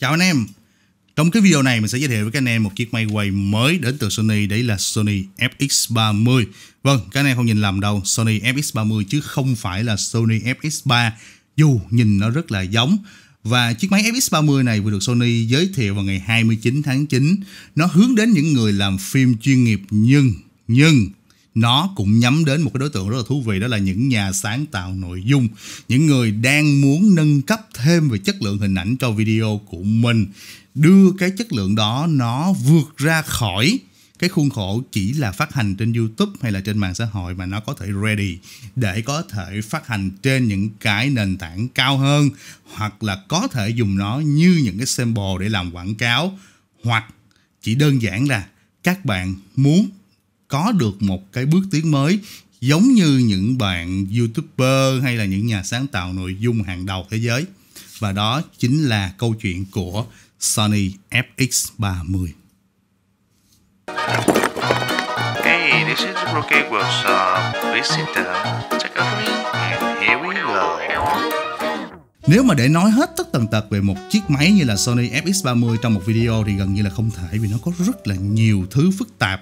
Chào anh em. Trong cái video này mình sẽ giới thiệu với các anh em một chiếc máy quay mới đến từ Sony. Đấy là Sony FX30 Vâng, các anh em không nhìn lầm đâu. Sony FX30 chứ không phải là Sony FX3 Dù nhìn nó rất là giống. Và chiếc máy FX30 này vừa được Sony giới thiệu vào ngày 29 tháng 9 Nó hướng đến những người làm phim chuyên nghiệp nhưng Nhưng nó cũng nhắm đến một cái đối tượng rất là thú vị, đó là những nhà sáng tạo nội dung. Những người đang muốn nâng cấp thêm về chất lượng hình ảnh cho video của mình. Đưa cái chất lượng đó, nó vượt ra khỏi cái khuôn khổ chỉ là phát hành trên YouTube hay là trên mạng xã hội mà nó có thể ready để có thể phát hành trên những cái nền tảng cao hơn, hoặc là có thể dùng nó như những cái sample để làm quảng cáo, hoặc chỉ đơn giản là các bạn muốn có được một cái bước tiến mới giống như những bạn youtuber hay là những nhà sáng tạo nội dung hàng đầu thế giới và đó chính là câu chuyện của Sony FX30 Hey, this is Rocket Workshop. Them, check out me, and here we go. Nếu mà để nói hết tất tần tật về một chiếc máy như là Sony FX30 trong một video thì gần như là không thể vì nó có rất là nhiều thứ phức tạp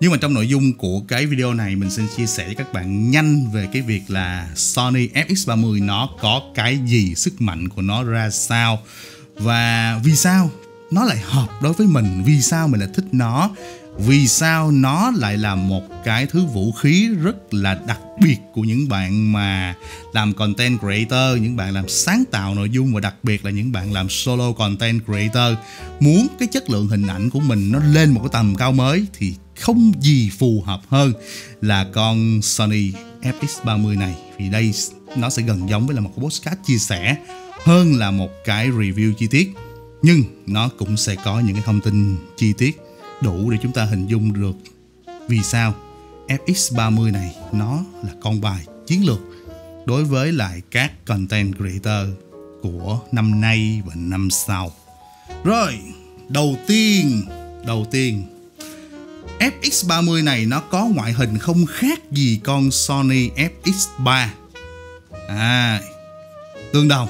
nhưng mà trong nội dung của cái video này mình xin chia sẻ với các bạn nhanh về cái việc là Sony FX30 nó có cái gì, sức mạnh của nó ra sao và vì sao nó lại hợp đối với mình, vì sao mình lại thích nó, vì sao nó lại là một cái thứ vũ khí rất là đặc biệt của những bạn mà làm content creator, những bạn làm sáng tạo nội dung và đặc biệt là những bạn làm solo content creator. Muốn cái chất lượng hình ảnh của mình nó lên một cái tầm cao mới thì không gì phù hợp hơn là con Sony FX30 này vì đây nó sẽ gần giống với là một cái postcard chia sẻ hơn là một cái review chi tiết nhưng nó cũng sẽ có những cái thông tin chi tiết đủ để chúng ta hình dung được vì sao FX30 này nó là con bài chiến lược đối với lại các content creator của năm nay và năm sau. Rồi, đầu tiên, đầu tiên FX30 này nó có ngoại hình không khác gì con Sony FX3 À Tương đồng.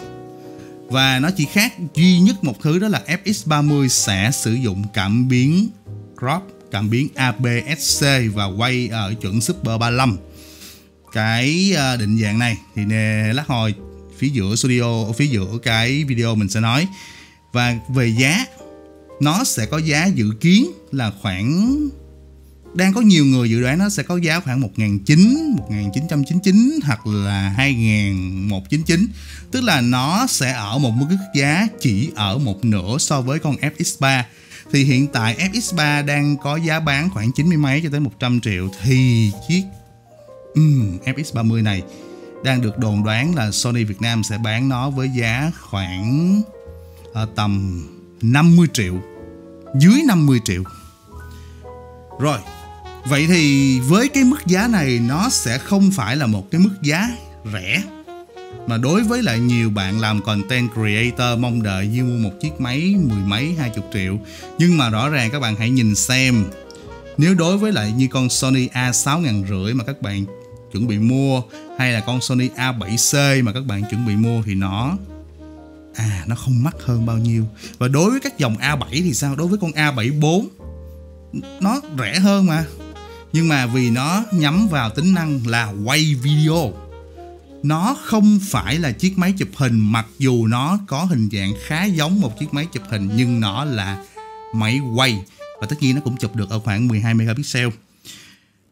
Và nó chỉ khác duy nhất một thứ đó là FX30 sẽ sử dụng cảm biến crop, Cảm biến APS-C và quay ở chuẩn Super 35 Cái à, định dạng này thì nè, lát hồi phía giữa studio, phía giữa cái video mình sẽ nói. Và về giá, nó sẽ có giá dự kiến là khoảng đang có nhiều người dự đoán nó sẽ có giá khoảng 1.900, 1.999 hoặc là 2.199 tức là nó sẽ ở một mức giá chỉ ở một nửa so với con FX3 thì hiện tại FX3 đang có giá bán khoảng 90 mấy cho tới 100 triệu. Thì chiếc um, FX30 này đang được đồn đoán là Sony Việt Nam sẽ bán nó với giá khoảng uh, tầm 50 triệu dưới 50 triệu. Rồi Vậy thì với cái mức giá này, nó sẽ không phải là một cái mức giá rẻ, mà đối với lại nhiều bạn làm content creator mong đợi như mua một chiếc máy mười mấy, hai chục triệu. Nhưng mà rõ ràng các bạn hãy nhìn xem, nếu đối với lại như con Sony A6 ngàn rưỡi mà các bạn chuẩn bị mua, hay là con Sony A7C mà các bạn chuẩn bị mua thì nó à nó không mắc hơn bao nhiêu. Và đối với các dòng A7 thì sao? Đối với con A74 nó rẻ hơn mà nhưng mà vì nó nhắm vào tính năng là quay video. Nó không phải là chiếc máy chụp hình, mặc dù nó có hình dạng khá giống một chiếc máy chụp hình, nhưng nó là máy quay. Và tất nhiên nó cũng chụp được ở khoảng 12 megapixel.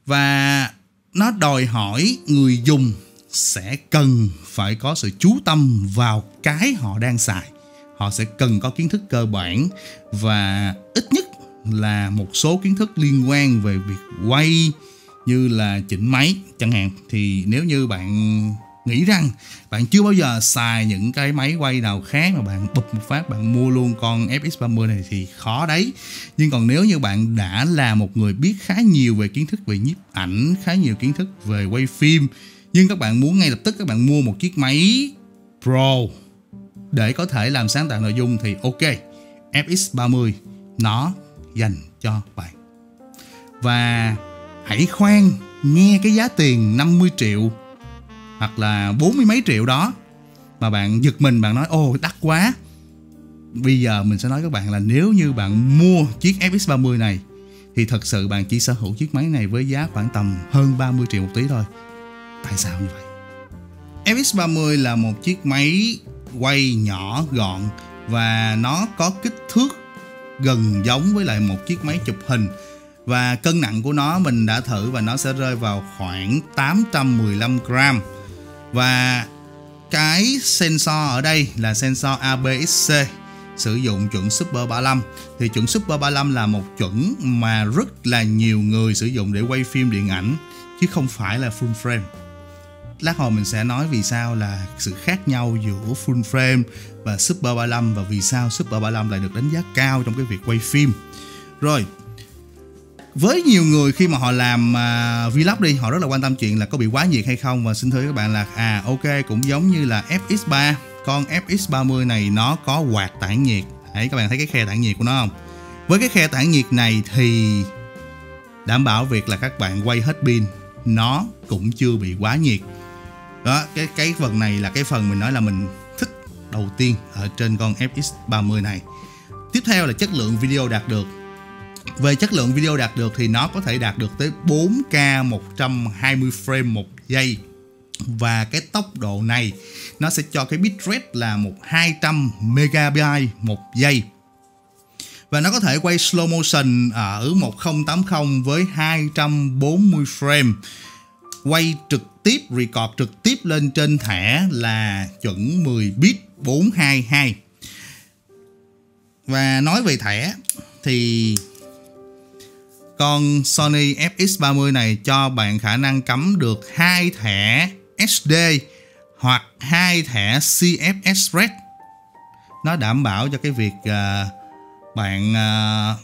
Và nó đòi hỏi người dùng sẽ cần phải có sự chú tâm vào cái họ đang xài. Họ sẽ cần có kiến thức cơ bản và ít nhất là một số kiến thức liên quan về việc quay như là chỉnh máy chẳng hạn. Thì nếu như bạn nghĩ rằng bạn chưa bao giờ xài những cái máy quay nào khác mà bạn bụp một phát bạn mua luôn con FX30 này thì khó đấy. Nhưng còn nếu như bạn đã là một người biết khá nhiều về kiến thức về nhiếp ảnh, khá nhiều kiến thức về quay phim, nhưng các bạn muốn ngay lập tức các bạn mua một chiếc máy Pro để có thể làm sáng tạo nội dung thì ok FX30 nó dành cho bạn. Và hãy khoan nghe cái giá tiền 50 triệu hoặc là bốn mươi mấy triệu đó mà bạn giật mình, bạn nói ô đắt quá bây giờ mình sẽ nói các bạn là nếu như bạn mua chiếc FX30 này thì thật sự bạn chỉ sở hữu chiếc máy này với giá khoảng tầm hơn 30 triệu một tí thôi. Tại sao như vậy? FX30 là một chiếc máy quay nhỏ gọn và nó có kích thước gần giống với lại một chiếc máy chụp hình. Và cân nặng của nó, mình đã thử và nó sẽ rơi vào khoảng 815 gram. Và cái sensor ở đây là sensor APS-C sử dụng chuẩn Super 35 thì chuẩn Super 35 là một chuẩn mà rất là nhiều người sử dụng để quay phim điện ảnh, chứ không phải là full frame lát hồi mình sẽ nói vì sao là sự khác nhau giữa full frame và Super 35 và vì sao Super 35 lại được đánh giá cao trong cái việc quay phim. Rồi với nhiều người khi mà họ làm uh, vlog đi họ rất là quan tâm chuyện là có bị quá nhiệt hay không. Và xin thưa các bạn là à ok cũng giống như là FX3 con FX30 này nó có quạt tản nhiệt. Đấy các bạn thấy cái khe tản nhiệt của nó không? Với cái khe tản nhiệt này thì đảm bảo việc là các bạn quay hết pin nó cũng chưa bị quá nhiệt đó, cái cái phần này là cái phần mình nói là mình thích đầu tiên ở trên con FX30 này. Tiếp theo là chất lượng video đạt được. Về chất lượng video đạt được thì nó có thể đạt được tới 4K 120 frame một giây. Và cái tốc độ này nó sẽ cho cái bitrate là một 200 megabyte một giây. Và nó có thể quay slow motion ở 1080 với 240 frame, quay trực tiếp record trực tiếp lên trên thẻ là chuẩn 10 bit 422 và nói về thẻ thì con Sony FX30 này cho bạn khả năng cắm được hai thẻ SD hoặc hai thẻ CF Express. Nó đảm bảo cho cái việc uh, bạn uh,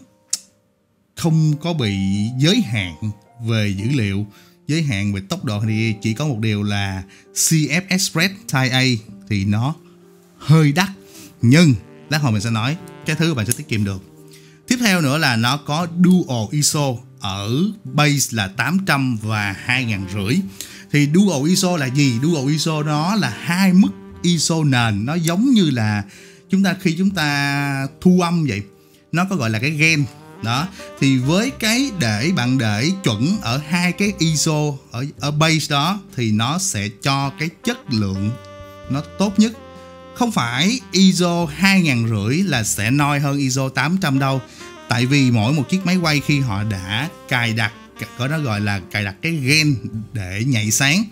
không có bị giới hạn về dữ liệu, giới hạn về tốc độ thì chỉ có một điều là CF Express Type A thì nó hơi đắt. Nhưng, lát hồi mình sẽ nói cái thứ bạn sẽ tiết kiệm được Tiếp theo nữa là nó có Dual ISO ở base là 800 và 2500. Thì Dual ISO là gì? Dual ISO nó là hai mức ISO nền nó giống như là chúng ta, khi chúng ta thu âm vậy, nó có gọi là cái gain đó, thì với cái để bạn để chuẩn ở hai cái ISO, ở ở base đó, thì nó sẽ cho cái chất lượng nó tốt nhất. Không phải ISO 2500 là sẽ noi hơn ISO 800 đâu, tại vì mỗi một chiếc máy quay khi họ đã cài đặt, có nó gọi là cài đặt cái gen để nhảy sáng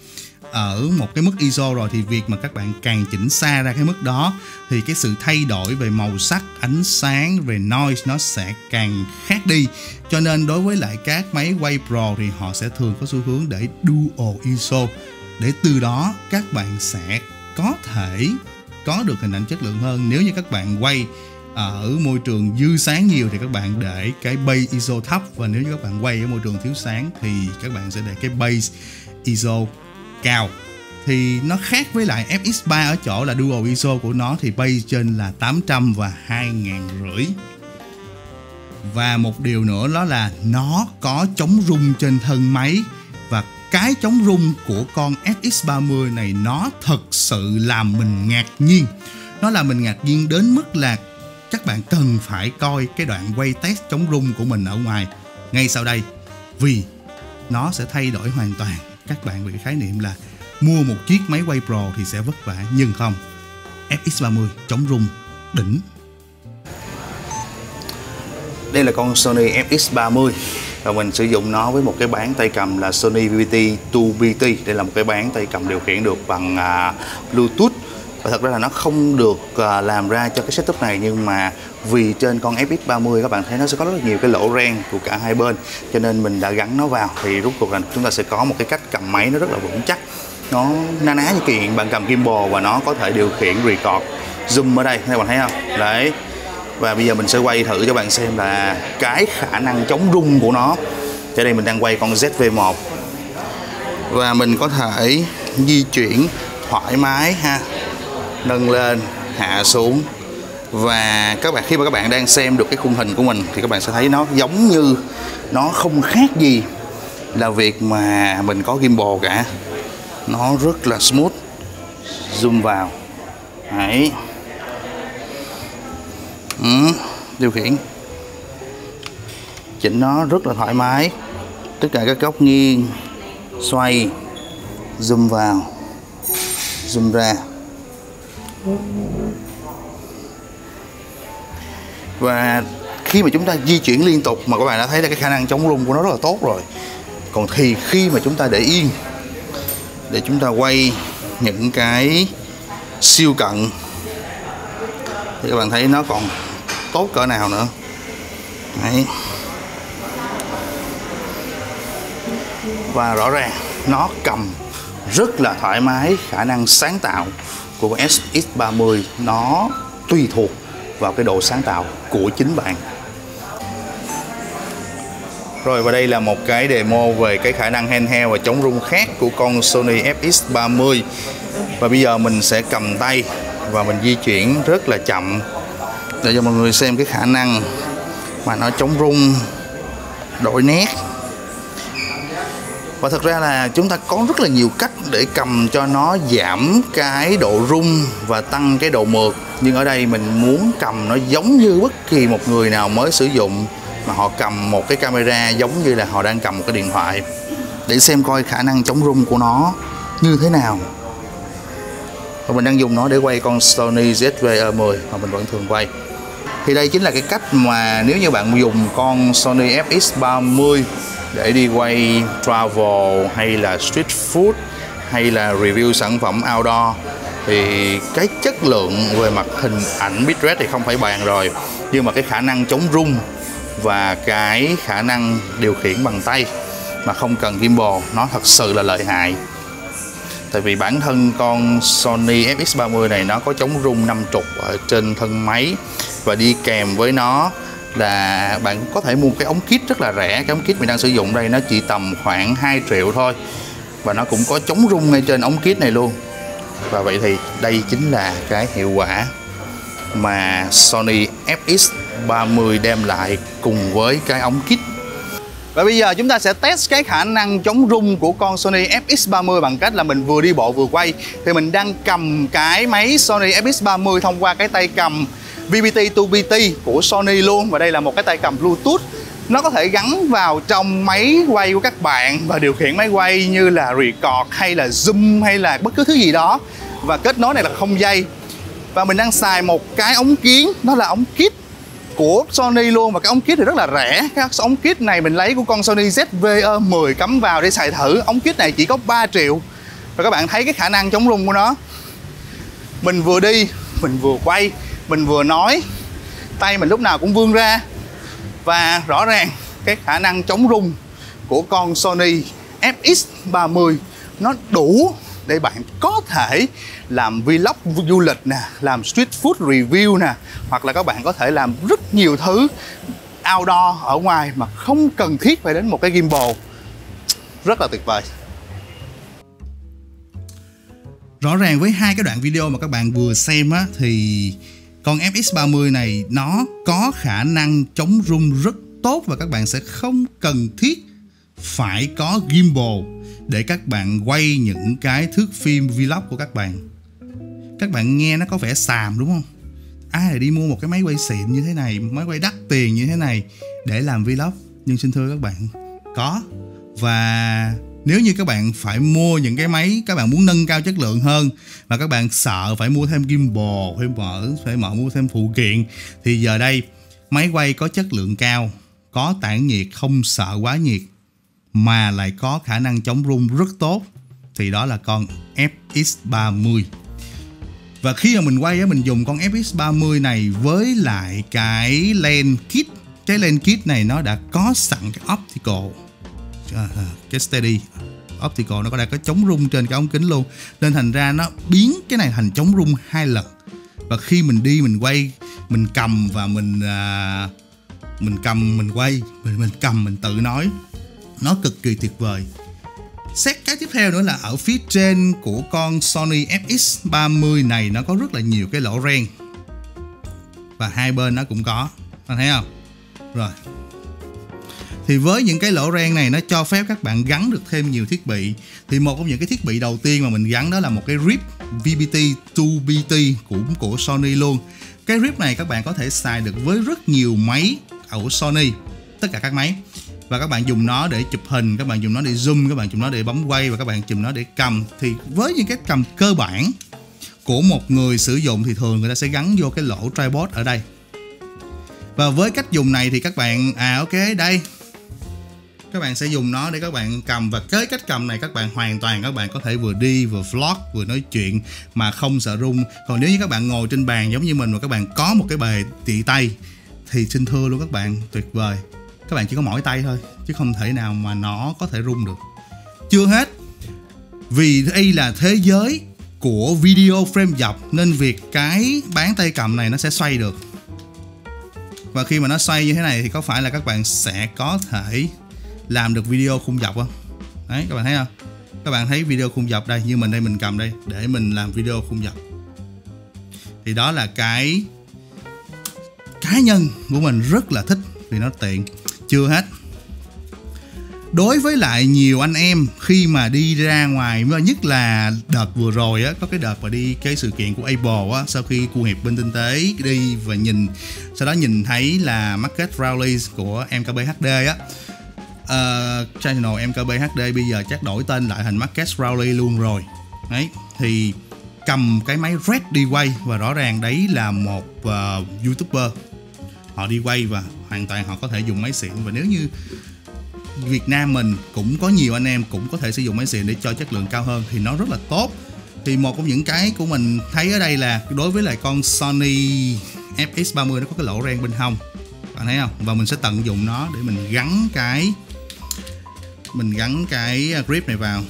ở một cái mức ISO rồi thì việc mà các bạn càng chỉnh xa ra cái mức đó thì cái sự thay đổi về màu sắc, ánh sáng, về noise nó sẽ càng khác đi. Cho nên đối với lại các máy quay Pro thì họ sẽ thường có xu hướng để dual ISO để từ đó các bạn sẽ có thể có được hình ảnh chất lượng hơn nếu như các bạn quay ở môi trường dư sáng nhiều thì các bạn để cái base ISO thấp và nếu như các bạn quay ở môi trường thiếu sáng thì các bạn sẽ để cái base ISO cao. Thì nó khác với lại FX3 ở chỗ là dual ISO của nó thì bay trên là 800 và 2500 và một điều nữa đó là nó có chống rung trên thân máy. Và cái chống rung của con FX30 này nó thật sự làm mình ngạc nhiên. Nó làm mình ngạc nhiên đến mức là các bạn cần phải coi cái đoạn quay test chống rung của mình ở ngoài ngay sau đây. Vì nó sẽ thay đổi hoàn toàn các bạn về cái khái niệm là mua một chiếc máy quay Pro thì sẽ vất vả nhưng không. FX30 chống rung đỉnh. Đây là con Sony FX30 và mình sử dụng nó với một cái bán tay cầm là Sony VVT 2BT đây là một cái bán tay cầm điều khiển được bằng uh, Bluetooth và thật ra là nó không được à, làm ra cho cái setup này, nhưng mà vì trên con FX30 các bạn thấy nó sẽ có rất là nhiều cái lỗ ren của cả hai bên, cho nên mình đã gắn nó vào. Thì rút cuộc là chúng ta sẽ có một cái cách cầm máy nó rất là vững chắc. Nó na ná như kiện, bạn cầm gimbal và nó có thể điều khiển record zoom ở đây, các bạn thấy không? Đấy. Và bây giờ mình sẽ quay thử cho bạn xem là cái khả năng chống rung của nó. Thì đây mình đang quay con ZV1 và mình có thể di chuyển thoải mái ha nâng lên hạ xuống. Và các bạn khi mà các bạn đang xem được cái khung hình của mình thì các bạn sẽ thấy nó giống như nó không khác gì là việc mà mình có gimbal cả. Nó rất là smooth. Zoom vào. Đấy. Ừ, điều khiển. Chỉnh nó rất là thoải mái. Tất cả các góc nghiêng xoay zoom vào zoom ra và khi mà chúng ta di chuyển liên tục mà các bạn đã thấy là cái khả năng chống rung của nó rất là tốt rồi. Còn thì khi mà chúng ta để yên, để chúng ta quay những cái siêu cận, thì các bạn thấy nó còn tốt cỡ nào nữa. Đấy. và rõ ràng, nó cầm rất là thoải mái, khả năng sáng tạo của SX30 nó tùy thuộc vào cái độ sáng tạo của chính bạn. Rồi, và đây là một cái demo về cái khả năng handheld và chống rung khác của con Sony FX30 và bây giờ mình sẽ cầm tay và mình di chuyển rất là chậm để cho mọi người xem cái khả năng mà nó chống rung, đổi nét và thật ra là chúng ta có rất là nhiều cách để cầm cho nó giảm cái độ rung và tăng cái độ mượt. Nhưng ở đây mình muốn cầm nó giống như bất kỳ một người nào mới sử dụng, mà họ cầm một cái camera giống như là họ đang cầm một cái điện thoại. Để xem coi khả năng chống rung của nó như thế nào. Và mình đang dùng nó để quay con Sony ZV10 mà mình vẫn thường quay. Thì đây chính là cái cách mà nếu như bạn dùng con Sony FX30 để đi quay travel hay là street food hay là review sản phẩm outdoor, thì cái chất lượng về mặt hình ảnh bitrate thì không phải bàn rồi. Nhưng mà cái khả năng chống rung và cái khả năng điều khiển bằng tay mà không cần gimbal, nó thật sự là lợi hại. Tại vì bản thân con Sony FX30 này nó có chống rung 5 trục ở trên thân máy và đi kèm với nó là bạn có thể mua cái ống kit rất là rẻ. Cái ống kit mình đang sử dụng đây nó chỉ tầm khoảng 2 triệu thôi. Và nó cũng có chống rung ngay trên ống kit này luôn. Và vậy thì đây chính là cái hiệu quả mà Sony FX30 đem lại cùng với cái ống kit. Và bây giờ chúng ta sẽ test cái khả năng chống rung của con Sony FX30 bằng cách là mình vừa đi bộ vừa quay. Thì mình đang cầm cái máy Sony FX30 thông qua cái tay cầm VBT to BT của Sony luôn. Và đây là một cái tay cầm Bluetooth. Nó có thể gắn vào trong máy quay của các bạn và điều khiển máy quay như là record hay là zoom hay là bất cứ thứ gì đó. Và kết nối này là không dây. Và mình đang xài một cái ống kiến nó là ống kit của Sony luôn. Và cái ống kit thì rất là rẻ. Cái ống kit này mình lấy của con Sony ZV-E10 cắm vào để xài thử. Ống kit này chỉ có 3 triệu. Và các bạn thấy cái khả năng chống rung của nó. Mình vừa đi, mình vừa quay mình vừa nói tay mình lúc nào cũng vươn ra và rõ ràng cái khả năng chống rung của con Sony FX30 nó đủ để bạn có thể làm vlog du lịch nè, làm street food review nè, hoặc là các bạn có thể làm rất nhiều thứ outdoor ở ngoài mà không cần thiết phải đến một cái gimbal. Rất là tuyệt vời. Rõ ràng với hai cái đoạn video mà các bạn vừa xem á thì con FX30 này, nó có khả năng chống rung rất tốt và các bạn sẽ không cần thiết phải có gimbal để các bạn quay những cái thước phim vlog của các bạn. Các bạn nghe nó có vẻ xàm, đúng không? Ai lại đi mua một cái máy quay xịn như thế này, máy quay đắt tiền như thế này để làm vlog? Nhưng xin thưa các bạn, có. Và nếu như các bạn phải mua những cái máy, các bạn muốn nâng cao chất lượng hơn và các bạn sợ phải mua thêm gimbal, phải mở phải mở, mua thêm phụ kiện, thì giờ đây máy quay có chất lượng cao, có tản nhiệt, không sợ quá nhiệt, mà lại có khả năng chống rung rất tốt, thì đó là con FX30 và khi mà mình quay á, mình dùng con FX30 này với lại cái lens kit, cái lens kit này nó đã có sẵn cái optical. À, à, cái steady optical nó có đang có chống rung trên cái ống kính luôn. Nên thành ra nó biến cái này thành chống rung hai lần. Và khi mình đi mình quay mình cầm và mình à, mình cầm mình quay mình mình cầm mình tự nói. Nó cực kỳ tuyệt vời. Xét cái tiếp theo nữa là ở phía trên của con Sony FX30 này nó có rất là nhiều cái lỗ ren. Và hai bên nó cũng có. Anh thấy không? Rồi thì với những cái lỗ ren này, nó cho phép các bạn gắn được thêm nhiều thiết bị. Thì một trong những cái thiết bị đầu tiên mà mình gắn đó là một cái RIP VBT 2BT cũng của Sony luôn. Cái rip này các bạn có thể xài được với rất nhiều máy ở Sony, tất cả các máy. Và các bạn dùng nó để chụp hình, các bạn dùng nó để zoom, các bạn dùng nó để bấm quay, và các bạn dùng nó để cầm. Thì với những cái cầm cơ bản của một người sử dụng thì thường người ta sẽ gắn vô cái lỗ tripod ở đây. Và với cách dùng này thì các bạn à ok, đây các bạn sẽ dùng nó để các bạn cầm. Và kế cách cầm này các bạn hoàn toàn các bạn có thể vừa đi, vừa vlog, vừa nói chuyện mà không sợ rung. Còn nếu như các bạn ngồi trên bàn giống như mình mà các bạn có một cái bề tị tay thì xin thưa luôn các bạn, tuyệt vời. Các bạn chỉ có mỗi tay thôi, chứ không thể nào mà nó có thể rung được. Chưa hết. Vì đây là thế giới của video frame dọc nên việc cái bán tay cầm này nó sẽ xoay được. Và khi mà nó xoay như thế này thì có phải là các bạn sẽ có thể làm được video khung dọc không đấy, các bạn thấy không? Các bạn thấy video khung dọc đây, như mình đây mình cầm đây, để mình làm video khung dọc. Thì đó là cái cá nhân của mình rất là thích, vì nó tiện. Chưa hết. Đối với lại nhiều anh em khi mà đi ra ngoài, nhất là đợt vừa rồi á, có cái đợt mà đi cái sự kiện của Apple á, sau khi cu hiệp bên tinh tế đi và nhìn, sau đó nhìn thấy là market rallies của MKBHD á uh, channel MKB HD bây giờ chắc đổi tên lại thành Marcus rally luôn rồi. Đấy thì cầm cái máy red đi quay và rõ ràng đấy là một uh, youtuber. Họ đi quay và hoàn toàn họ có thể dùng máy xịn và nếu như Việt Nam mình cũng có nhiều anh em cũng có thể sử dụng máy xịn để cho chất lượng cao hơn thì nó rất là tốt. Thì một trong những cái của mình thấy ở đây là đối với lại con Sony FX30 nó có cái lỗ ren bên hông. Bạn thấy không? Và mình sẽ tận dụng nó để mình gắn cái mình gắn cái à, grip này vào.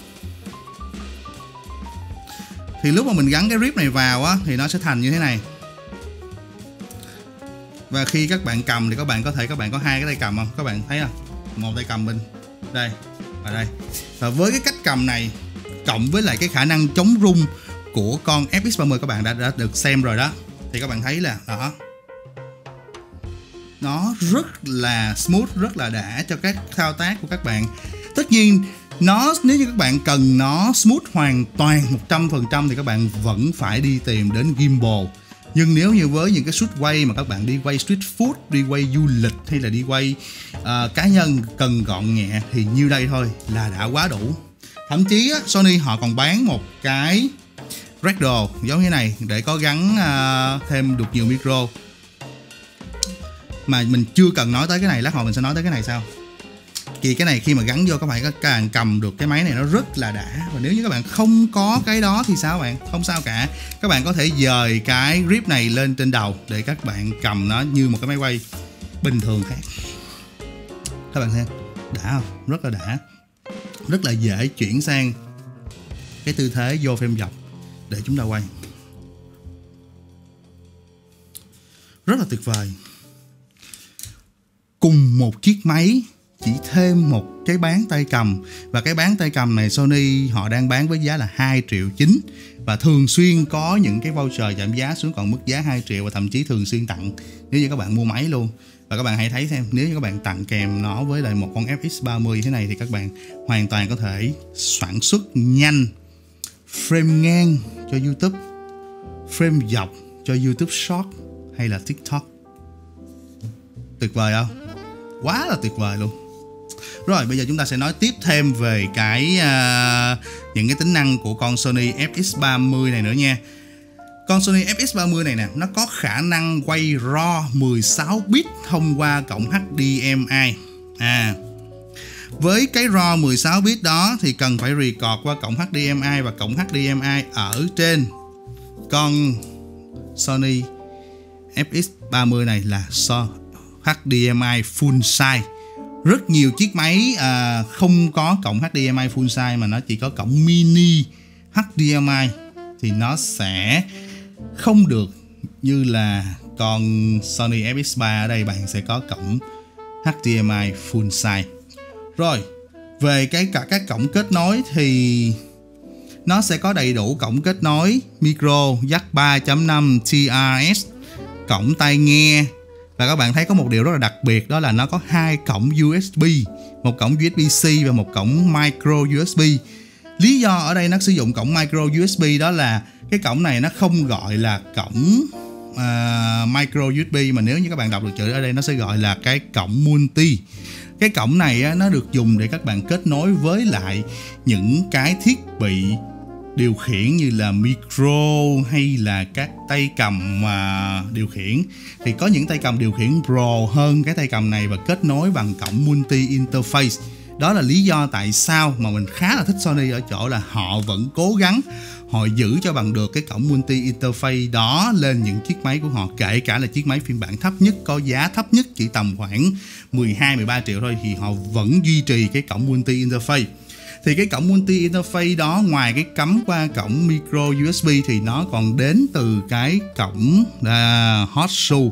Thì lúc mà mình gắn cái grip này vào á thì nó sẽ thành như thế này. Và khi các bạn cầm thì các bạn có thể các bạn có hai cái tay cầm không? Các bạn thấy không? Một tay cầm bên đây và đây. Và với cái cách cầm này cộng với lại cái khả năng chống rung của con FX30 các bạn đã, đã được xem rồi đó thì các bạn thấy là đó. Nó rất là smooth rất là đã cho các thao tác của các bạn tất nhiên nó nếu như các bạn cần nó smooth hoàn toàn 100% thì các bạn vẫn phải đi tìm đến gimbal. Nhưng nếu như với những cái shoot quay mà các bạn đi quay street food đi quay du lịch hay là đi quay uh, cá nhân cần gọn nhẹ thì như đây thôi là đã quá đủ. Thậm chí á, Sony họ còn bán một cái đồ giống như này để có gắn uh, thêm được nhiều micro. Mà mình chưa cần nói tới cái này lát hồi mình sẽ nói tới cái này sau thì cái này khi mà gắn vô các bạn các bạn cầm được cái máy này nó rất là đã. Và nếu như các bạn không có cái đó thì sao bạn? Không sao cả. Các bạn có thể dời cái grip này lên trên đầu để các bạn cầm nó như một cái máy quay bình thường khác. Các bạn xem, đã không? Rất là đã. Rất là dễ chuyển sang cái tư thế vô phim dọc để chúng ta quay. Rất là tuyệt vời. Cùng một chiếc máy chỉ thêm một cái bán tay cầm. Và cái bán tay cầm này Sony họ đang bán với giá là 2 triệu chín. Và thường xuyên có những cái voucher giảm giá xuống còn mức giá 2 triệu và thậm chí thường xuyên tặng. Nếu như các bạn mua máy luôn. Và các bạn hãy thấy xem, nếu như các bạn tặng kèm nó với lại một con FX30 thế này thì các bạn hoàn toàn có thể sản xuất nhanh. Frame ngang cho YouTube. Frame dọc cho YouTube Short hay là TikTok. Tuyệt vời không? Quá là tuyệt vời luôn rồi bây giờ chúng ta sẽ nói tiếp thêm về cái uh, những cái tính năng của con Sony FX30 này nữa nha. Con Sony FX30 này nè, nó có khả năng quay RAW 16 bit thông qua cổng HDMI. À, với cái RAW 16 bit đó thì cần phải record qua cổng HDMI và cổng HDMI ở trên con Sony FX30 này là so HDMI full size rất nhiều chiếc máy à, không có cổng HDMI full size mà nó chỉ có cổng mini HDMI thì nó sẽ không được như là con Sony FX3 ở đây bạn sẽ có cổng HDMI full size. Rồi, về cái cả các cổng kết nối thì nó sẽ có đầy đủ cổng kết nối micro jack 3.5 TRS, cổng tai nghe và các bạn thấy có một điều rất là đặc biệt đó là nó có hai cổng USB một cổng USB-C và một cổng micro USB lý do ở đây nó sử dụng cổng micro USB đó là cái cổng này nó không gọi là cổng uh, micro USB mà nếu như các bạn đọc được chữ ở đây nó sẽ gọi là cái cổng multi. Cái cổng này á, nó được dùng để các bạn kết nối với lại những cái thiết bị điều khiển như là micro hay là các tay cầm mà điều khiển. Thì có những tay cầm điều khiển Pro hơn cái tay cầm này và kết nối bằng cổng multi interface. Đó là lý do tại sao mà mình khá là thích Sony ở chỗ là họ vẫn cố gắng, họ giữ cho bằng được cái cổng multi interface đó lên những chiếc máy của họ, kể cả là chiếc máy phiên bản thấp nhất, có giá thấp nhất chỉ tầm khoảng 12 13 triệu thôi thì họ vẫn duy trì cái cổng multi interface thì cái cổng multi interface đó ngoài cái cắm qua cổng micro USB thì nó còn đến từ cái cổng uh, hot shoe.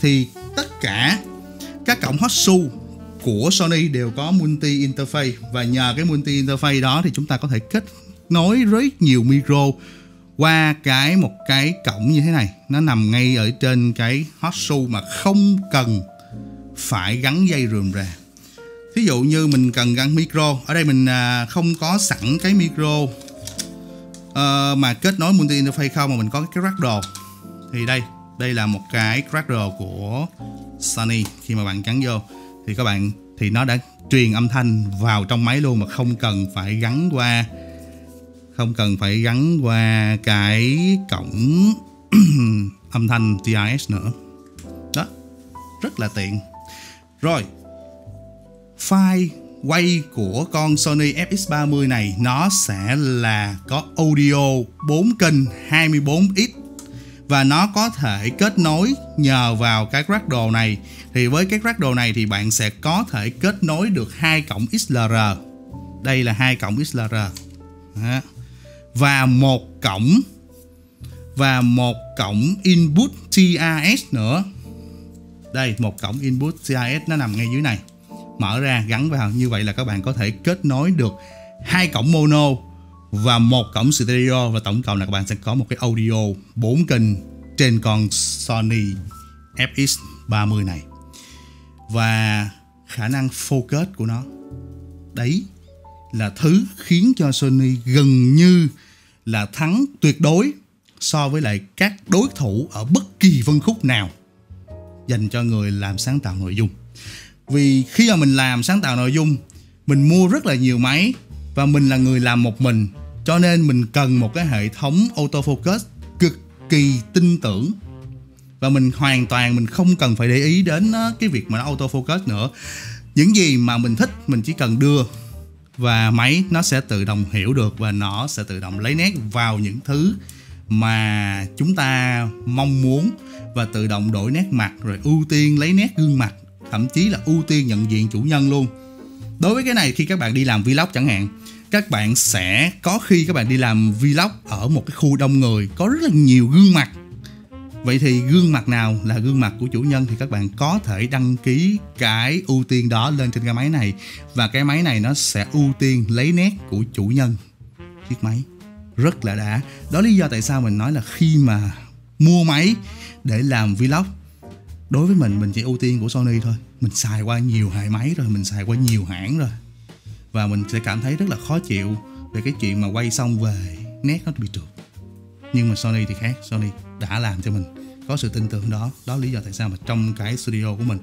Thì tất cả các cổng hot shoe của Sony đều có multi interface. Và nhờ cái multi interface đó thì chúng ta có thể kết nối rất nhiều micro qua cái một cái cổng như thế này. Nó nằm ngay ở trên cái hot shoe mà không cần phải gắn dây rườm rà thí dụ như mình cần gắn micro ở đây mình à, không có sẵn cái micro uh, mà kết nối multi interface không mà mình có cái crackle thì đây đây là một cái crackle của Sony khi mà bạn gắn vô. Thì các bạn thì nó đã truyền âm thanh vào trong máy luôn mà không cần phải gắn qua không cần phải gắn qua cái cổng âm thanh TIS nữa. Đó rất là tiện. Rồi file quay của con Sony FX30 này, nó sẽ là có audio 4 kênh 24x và nó có thể kết nối nhờ vào cái crackle này. Thì với cái crackle này thì bạn sẽ có thể kết nối được hai cổng XLR đây là hai cổng XLR Đó. và một cổng, và một cổng input TRS nữa. Đây, một cổng input TRS nó nằm ngay dưới này mở ra, gắn vào. Như vậy là các bạn có thể kết nối được hai cổng mono và một cổng stereo. Và tổng cộng là các bạn sẽ có một cái audio 4 kênh trên con Sony FX30 này. Và khả năng focus của nó. Đấy là thứ khiến cho Sony gần như là thắng tuyệt đối so với lại các đối thủ ở bất kỳ phân khúc nào dành cho người làm sáng tạo nội dung vì khi mà mình làm sáng tạo nội dung, mình mua rất là nhiều máy và mình là người làm một mình, cho nên mình cần một cái hệ thống autofocus cực kỳ tin tưởng. Và mình hoàn toàn mình không cần phải để ý đến ờ, cái việc mà nó autofocus nữa. Những gì mà mình thích, mình chỉ cần đưa và máy nó sẽ tự động hiểu được và nó sẽ tự động lấy nét vào những thứ mà chúng ta mong muốn và tự động đổi nét mặt, rồi ưu tiên lấy nét gương mặt thậm chí là ưu tiên nhận diện chủ nhân luôn. Đối với cái này, khi các bạn đi làm vlog chẳng hạn, các bạn sẽ có khi các bạn đi làm vlog ở một cái khu đông người, có rất là nhiều gương mặt. Vậy thì gương mặt nào là gương mặt của chủ nhân thì các bạn có thể đăng ký cái ưu tiên đó lên trên cái máy này. Và cái máy này nó sẽ ưu tiên lấy nét của chủ nhân. Chiếc máy. Rất là đã. Đó lý do tại sao mình nói là khi mà mua máy để làm vlog đối với mình mình chỉ ưu tiên của Sony thôi. Mình xài qua nhiều hệ máy rồi, mình xài qua nhiều hãng rồi. Và mình sẽ cảm thấy rất là khó chịu về cái chuyện mà quay xong về nét nó bị trượt. Nhưng mà Sony thì khác. Sony đã làm cho mình có sự tin tưởng đó. Đó lý do tại sao mà trong cái studio của mình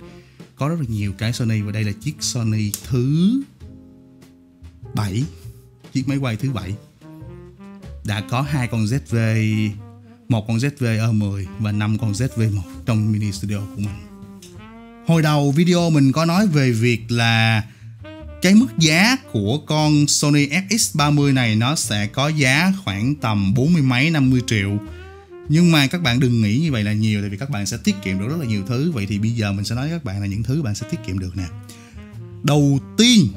có rất là nhiều cái Sony. Và đây là chiếc Sony thứ 7 chiếc máy quay thứ bảy. Đã có hai con ZV một con ZV E10 và năm con ZV1 trong mini studio của mình. Hồi đầu video mình có nói về việc là cái mức giá của con Sony FX30 này nó sẽ có giá khoảng tầm 40 mấy 50 triệu. Nhưng mà các bạn đừng nghĩ như vậy là nhiều, tại vì các bạn sẽ tiết kiệm được rất là nhiều thứ. Vậy thì bây giờ mình sẽ nói với các bạn là những thứ bạn sẽ tiết kiệm được nè. Đầu tiên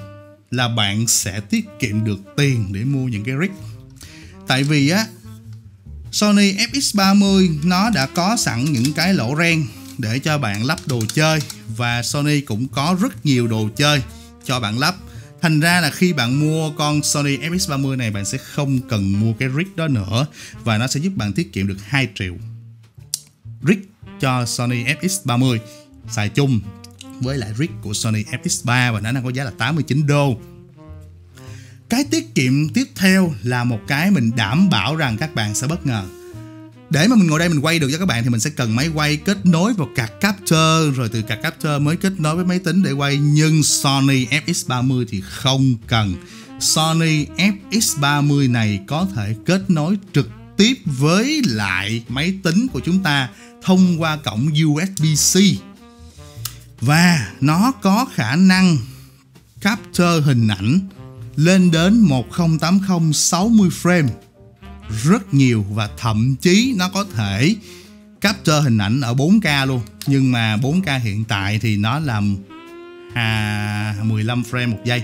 là bạn sẽ tiết kiệm được tiền để mua những cái rig. Tại vì á Sony FX30 nó đã có sẵn những cái lỗ ren để cho bạn lắp đồ chơi và Sony cũng có rất nhiều đồ chơi cho bạn lắp. Thành ra là khi bạn mua con Sony FX30 này, bạn sẽ không cần mua cái rig đó nữa và nó sẽ giúp bạn tiết kiệm được 2 triệu rig cho Sony FX30 xài chung với lại rig của Sony FX3 và nó đang có giá là 89 đô cái tiết kiệm tiếp theo là một cái mình đảm bảo rằng các bạn sẽ bất ngờ. Để mà mình ngồi đây mình quay được cho các bạn thì mình sẽ cần máy quay kết nối vào card capture, rồi từ card capture mới kết nối với máy tính để quay. Nhưng Sony FX30 thì không cần. Sony FX30 này có thể kết nối trực tiếp với lại máy tính của chúng ta thông qua cổng USB-C và nó có khả năng capture hình ảnh lên đến 1080 60 frame. Rất nhiều và thậm chí nó có thể capture hình ảnh ở 4K luôn. Nhưng mà 4K hiện tại thì nó làm à, 15 frame một giây.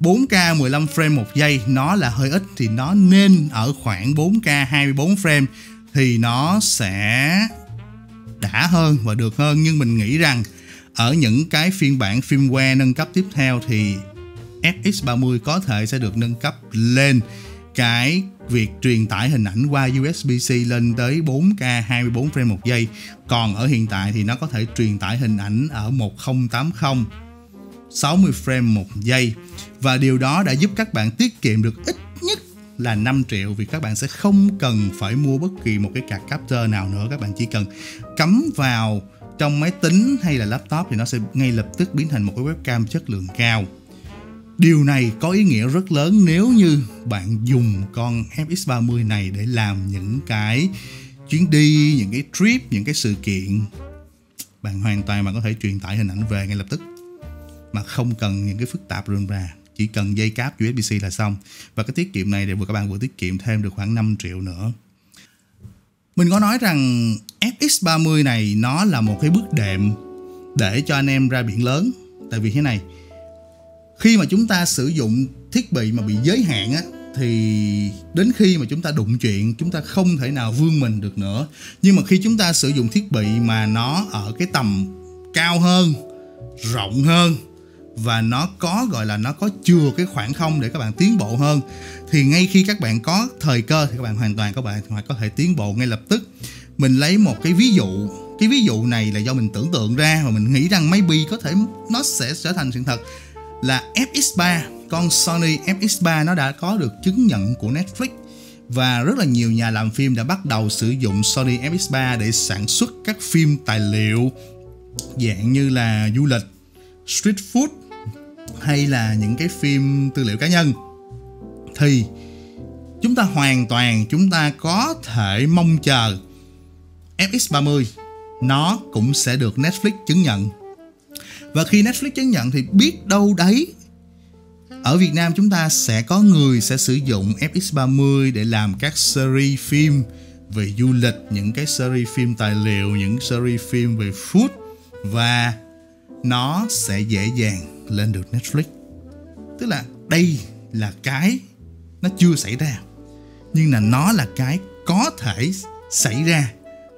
4K 15 frame một giây nó là hơi ít thì nó nên ở khoảng 4K 24 frame thì nó sẽ đã hơn và được hơn. Nhưng mình nghĩ rằng ở những cái phiên bản firmware nâng cấp tiếp theo thì FX30 có thể sẽ được nâng cấp lên cái việc truyền tải hình ảnh qua USB-C lên tới 4K 24 frame một giây. Còn ở hiện tại thì nó có thể truyền tải hình ảnh ở 1080 60 frame một giây. Và điều đó đã giúp các bạn tiết kiệm được ít nhất là 5 triệu vì các bạn sẽ không cần phải mua bất kỳ một cái card capture nào nữa. Các bạn chỉ cần cắm vào trong máy tính hay là laptop thì nó sẽ ngay lập tức biến thành một cái webcam chất lượng cao. Điều này có ý nghĩa rất lớn nếu như bạn dùng con FX30 này để làm những cái chuyến đi, những cái trip, những cái sự kiện. Bạn hoàn toàn bạn có thể truyền tải hình ảnh về ngay lập tức mà không cần những cái phức tạp rườm rà. Chỉ cần dây cáp USB-C là xong. Và cái tiết kiệm này để vừa các bạn vừa tiết kiệm thêm được khoảng 5 triệu nữa. Mình có nói rằng FX30 này nó là một cái bước đệm để cho anh em ra biển lớn. Tại vì thế này khi mà chúng ta sử dụng thiết bị mà bị giới hạn á, thì đến khi mà chúng ta đụng chuyện, chúng ta không thể nào vươn mình được nữa. Nhưng mà khi chúng ta sử dụng thiết bị mà nó ở cái tầm cao hơn, rộng hơn, và nó có, gọi là nó có chừa cái khoảng không để các bạn tiến bộ hơn, thì ngay khi các bạn có thời cơ thì các bạn hoàn toàn các bạn có thể tiến bộ ngay lập tức. Mình lấy một cái ví dụ, cái ví dụ này là do mình tưởng tượng ra và mình nghĩ rằng maybe có thể nó sẽ trở thành sự thật là FX3 con Sony FX3 nó đã có được chứng nhận của Netflix và rất là nhiều nhà làm phim đã bắt đầu sử dụng Sony FX3 để sản xuất các phim tài liệu dạng như là du lịch, street food hay là những cái phim tư liệu cá nhân. Thì chúng ta hoàn toàn chúng ta có thể mong chờ FX30 nó cũng sẽ được Netflix chứng nhận và khi Netflix chứng nhận thì biết đâu đấy ở Việt Nam chúng ta sẽ có người sẽ sử dụng FX30 để làm các series phim về du lịch, những cái series phim tài liệu, những series phim về food và nó sẽ dễ dàng lên được Netflix. Tức là đây là cái nó chưa xảy ra nhưng là nó là cái có thể xảy ra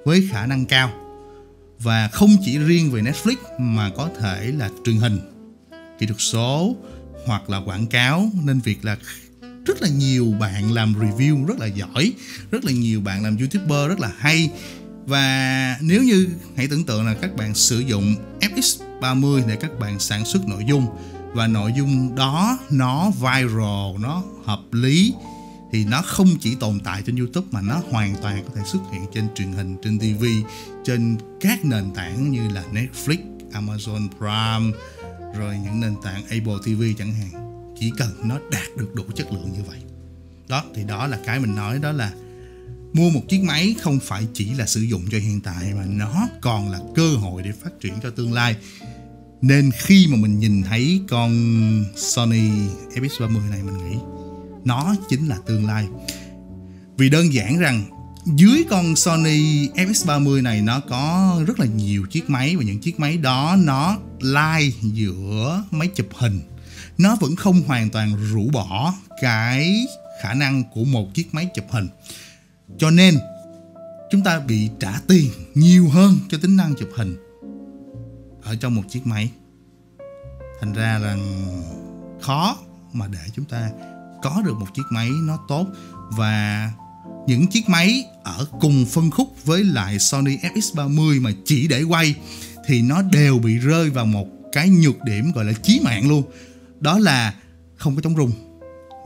với khả năng cao và không chỉ riêng về Netflix mà có thể là truyền hình, kỹ thuật số hoặc là quảng cáo. Nên việc là rất là nhiều bạn làm review rất là giỏi, rất là nhiều bạn làm youtuber rất là hay. Và nếu như hãy tưởng tượng là các bạn sử dụng FX30 để các bạn sản xuất nội dung, và nội dung đó nó viral, nó hợp lý thì nó không chỉ tồn tại trên YouTube mà nó hoàn toàn có thể xuất hiện trên truyền hình, trên TV, trên các nền tảng như là Netflix, Amazon Prime, rồi những nền tảng Apple TV chẳng hạn. Chỉ cần nó đạt được đủ chất lượng như vậy. Đó thì đó là cái mình nói đó là mua một chiếc máy không phải chỉ là sử dụng cho hiện tại mà nó còn là cơ hội để phát triển cho tương lai. Nên khi mà mình nhìn thấy con Sony FX30 này mình nghĩ nó chính là tương lai. Vì đơn giản rằng, dưới con Sony FX30 này, nó có rất là nhiều chiếc máy và những chiếc máy đó nó lai giữa máy chụp hình. Nó vẫn không hoàn toàn rũ bỏ cái khả năng của một chiếc máy chụp hình. Cho nên, chúng ta bị trả tiền nhiều hơn cho tính năng chụp hình ở trong một chiếc máy. Thành ra là khó mà để chúng ta có được một chiếc máy nó tốt. Và những chiếc máy ở cùng phân khúc với lại Sony FX30 mà chỉ để quay thì nó đều bị rơi vào một cái nhược điểm gọi là chí mạng luôn. Đó là không có chống rung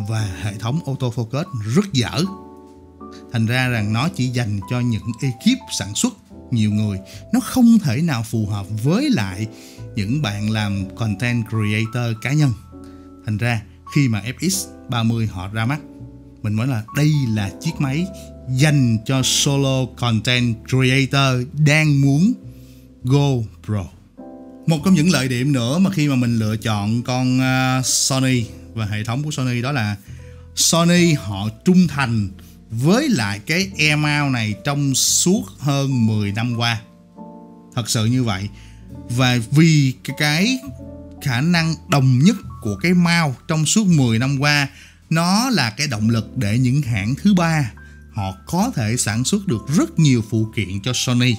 và hệ thống autofocus rất dở. Thành ra rằng nó chỉ dành cho những ekip sản xuất nhiều người. Nó không thể nào phù hợp với lại những bạn làm content creator cá nhân. Thành ra khi mà FX30 họ ra mắt. Mình nói là đây là chiếc máy dành cho solo content creator đang muốn go pro. Một trong những lợi điểm nữa mà khi mà mình lựa chọn con à, Sony và hệ thống của Sony đó là Sony họ trung thành với lại cái email này trong suốt hơn 10 năm qua. Thật sự như vậy. Và vì cái khả năng đồng nhất của cái Mao trong suốt 10 năm qua nó là cái động lực để những hãng thứ ba họ có thể sản xuất được rất nhiều phụ kiện cho Sony.